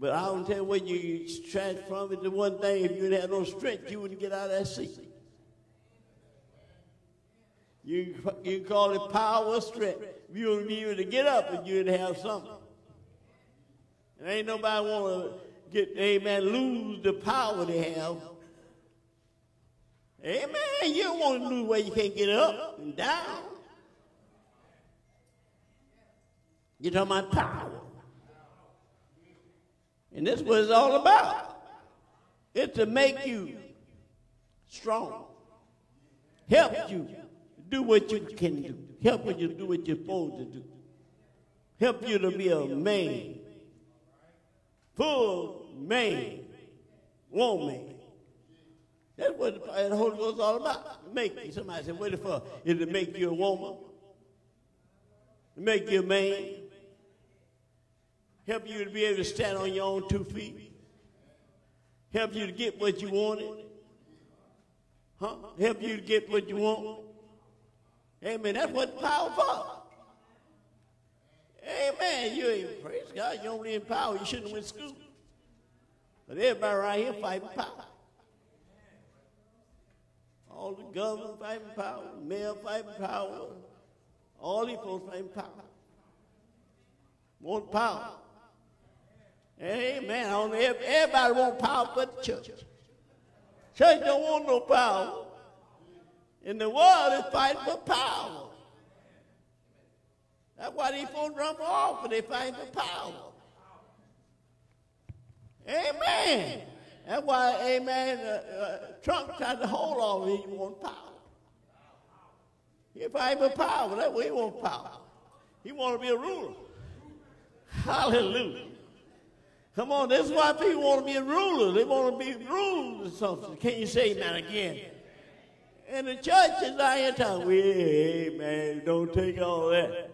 But I don't tell you when you transform it to one thing. If you didn't have no strength, you wouldn't get out of that seat. You you call it power strength. You wouldn't be able to get up if you didn't have something. And ain't nobody want to get, amen, lose the power they have. Amen. You don't want to lose where you can't get up and down. You're talking about power. And this is what it's all about. It's to make you strong. Help you do what you can do. Help you do what you're supposed to do. Help you to be a man. Full man. Woman. That's what the Holy Ghost is all about. Make you. Somebody said, what it for? Is to make you a woman? Make you a man? Help you to be able to stand on your own two feet? Help you to get what you wanted? Huh? Help you to get what you want? Amen. That's what power for. Amen. You ain't, praise God, you don't power. You shouldn't to school. But everybody right here fighting power. All the government fighting power, mayor fighting power, all these folks fighting power. Want power. Amen. Everybody want power but the church. Church don't want no power. And the world is fighting for power. That's why these folks run for office. They fighting for power. Amen. That's why, amen, uh, uh, Trump tried to hold all of it. He want power. He fighting for power. That's why he want power. He want to be a ruler. Hallelujah. Come on, this is why people want to be a ruler. They want to be ruled or something. Can you say that again? And the church is out here talking, man, don't take all that.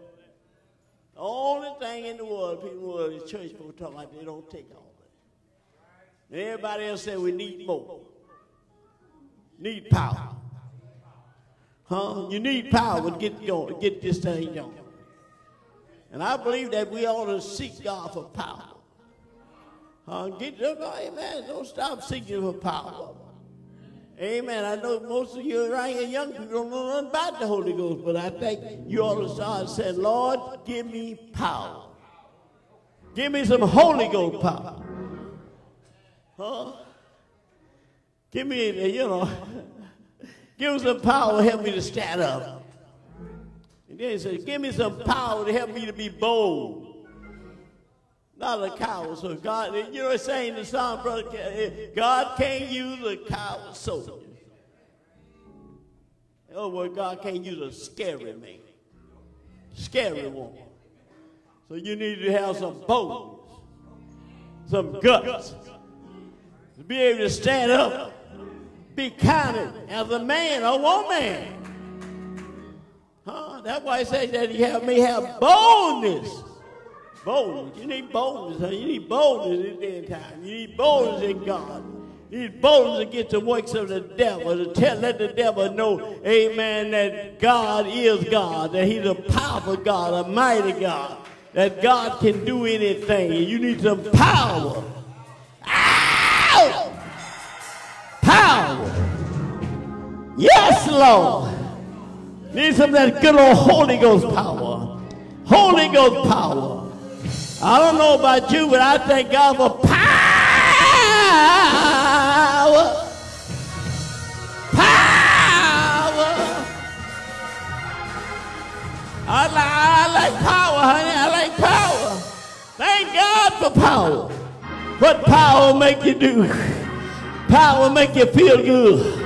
The only thing in the world people want the church people talk like they don't take all that. Everybody else say we need more. Need power. Huh? You need power to get going, get this thing going. And I believe that we ought to seek God for power. Uh, get, amen. Don't stop seeking for power. Amen. I know most of you right here, young people, don't know nothing about the Holy Ghost, but I think you ought to start saying, Lord, give me power. Give me some Holy Ghost power. Huh? Give me, you know, give me some power to help me to stand up. And then he said, give me some power to help me to be bold not a coward. So God, you know, saying the song, brother, God can't use a coward soldier. Other words, God can't use a scary man, scary woman. So you need to have some boldness, some guts, to be able to stand up, be counted as a man or woman. Huh? That's why I say that you have, may have boldness boldness. You need boldness. Huh? You need boldness in day time. You need boldness in God. You need boldness against the works of the devil to tell, let the devil know, amen, that God is God, that he's a powerful God, a mighty God, that God can do anything. You need some power. Ow! Power. Yes, Lord. Need some of that good old Holy Ghost power. Holy Ghost power. I don't know about you, but I thank God for power. Power. I like, I like power, honey. I like power. Thank God for power. What power make you do? Power make you feel good.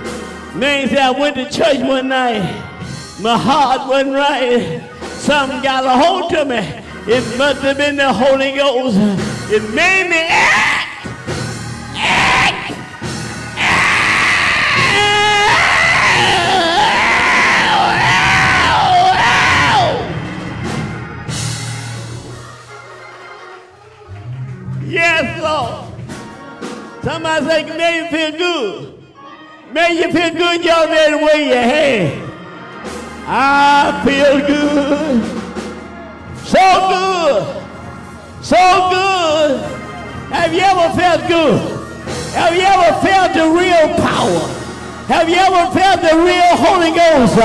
Man said I went to church one night. My heart wasn't right. Something got a hold to me. It must have been the Holy Ghost. It made me act. Act. Yes, Lord. Somebody say, make you feel good. Make you feel good, y'all better wave your hand. I feel good. So good. So good. Have you ever felt good? Have you ever felt the real power? Have you ever felt the real Holy Ghost?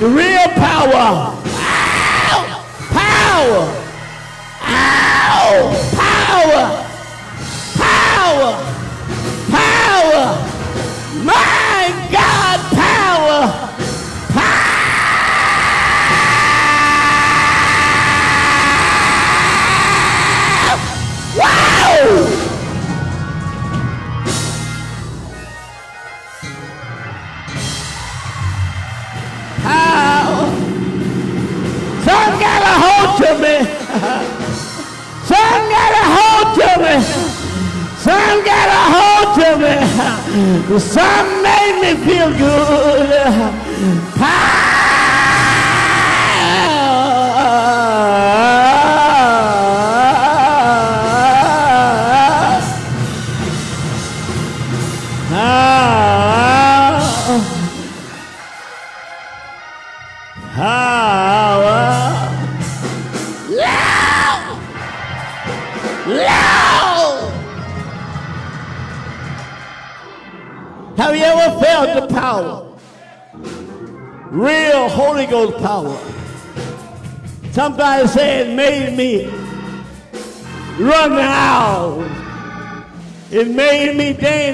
The real power. Ow! Power! Ow! Power! Power! Power! My God,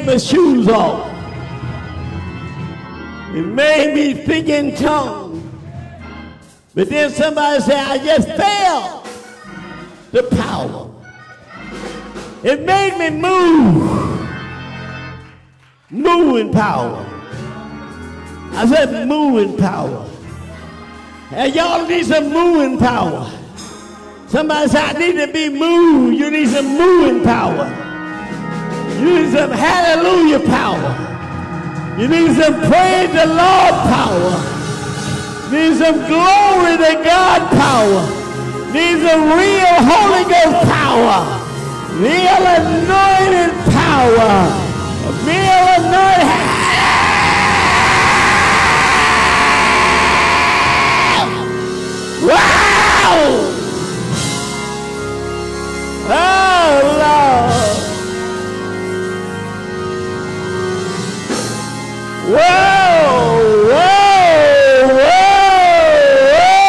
dance my shoes off. It made me speak in tongues. But then somebody said, I just felt the power. It made me move. Moving power. I said moving power. And y'all need some moving power. Somebody said, I need to be moved. You need some moving power. You need some hallelujah power. You need some praise the Lord power. Need some glory to God power. Need some real Holy Ghost power. Real anointed power. Real anointed. Wow! Oh, Whoa! Whoa! Whoa! Whoa!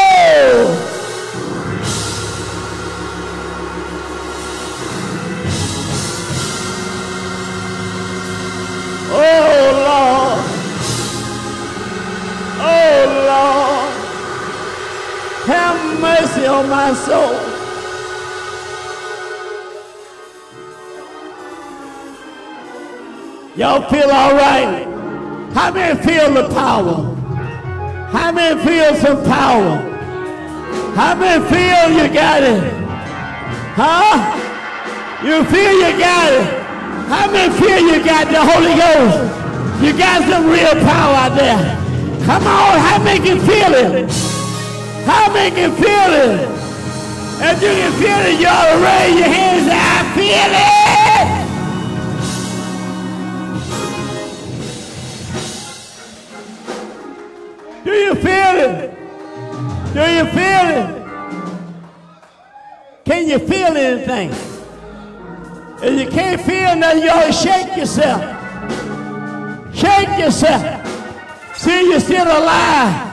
Oh, Lord. Oh, Lord. Have mercy on my soul. Y'all feel all right? How many feel the power? How many feel some power? How many feel you got it? Huh? You feel you got it? How many feel you got the Holy Ghost? You got some real power out there. Come on, how many can feel it? How many can feel it? If you can feel it, you ought to raise your hands and say, I feel it. Do you feel it? Do you feel it? Can you feel anything? If you can't feel nothing, you ought to shake yourself. Shake yourself. See you're still alive.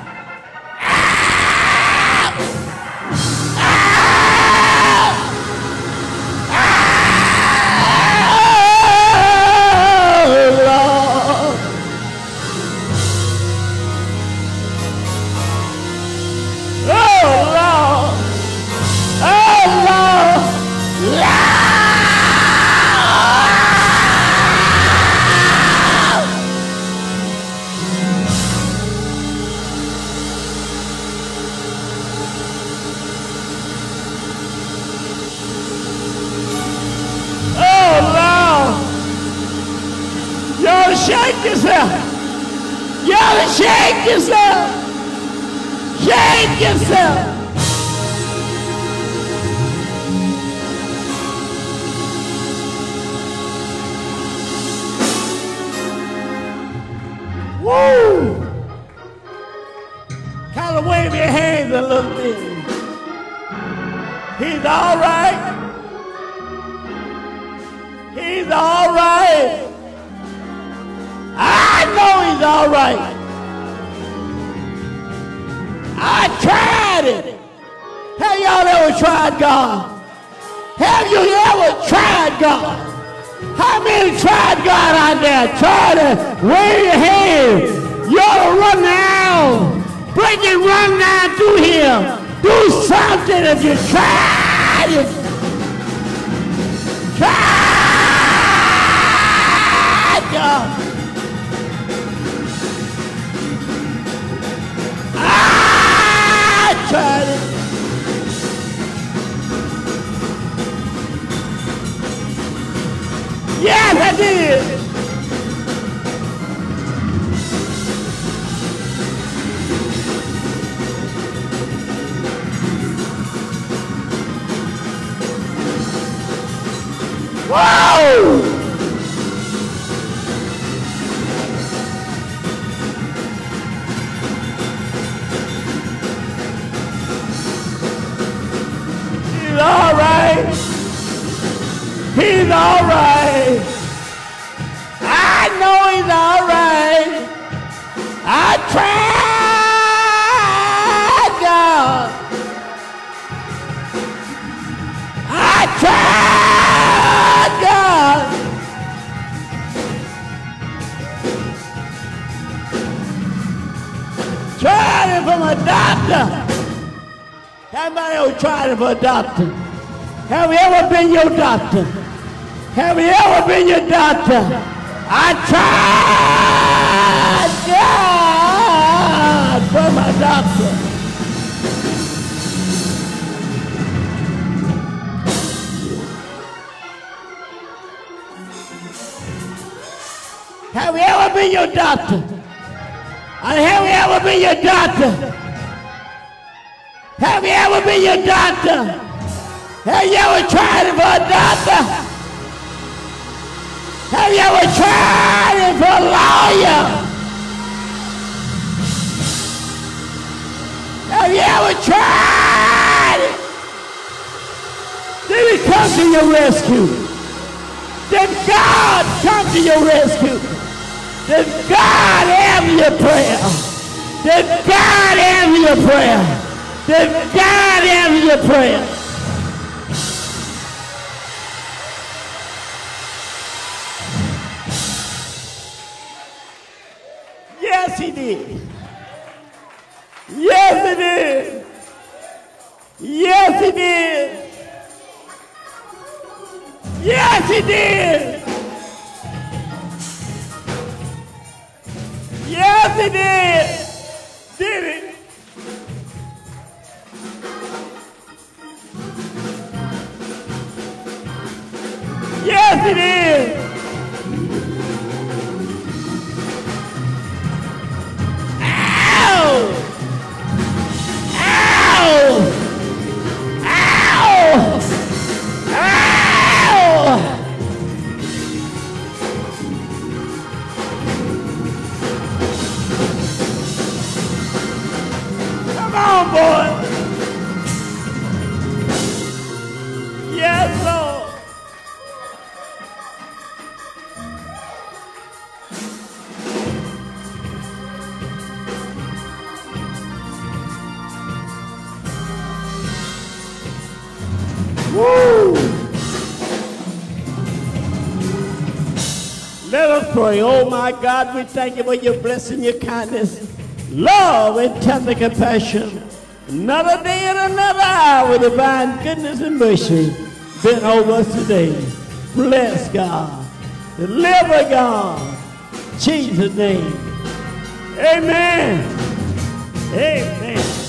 A doctor? Have you ever been your doctor? Have you ever been your doctor? I tried God for my doctor. Have you ever been your doctor? And have you ever been your doctor? Have you ever been your doctor? Have you ever tried it for a doctor? Have you ever tried it for a lawyer? Have you ever tried it? Did he come to your rescue? Did God come to your rescue? Did God answer your prayer? Did God answer your prayer? Did God answer your prayer? Yes, he did. Yes, he did. Yes, he did. Yes, he did. Yes, he did. Did it? Yes, it is. Ow! Ow! Ow! Ow! Come on, boy. Pray. Oh my God, we thank you for your blessing, your kindness, love, and tender compassion. Another day and another hour, divine goodness and mercy been over us today. Bless God. Deliver God. Jesus' name. Amen. Amen.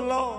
The Lord.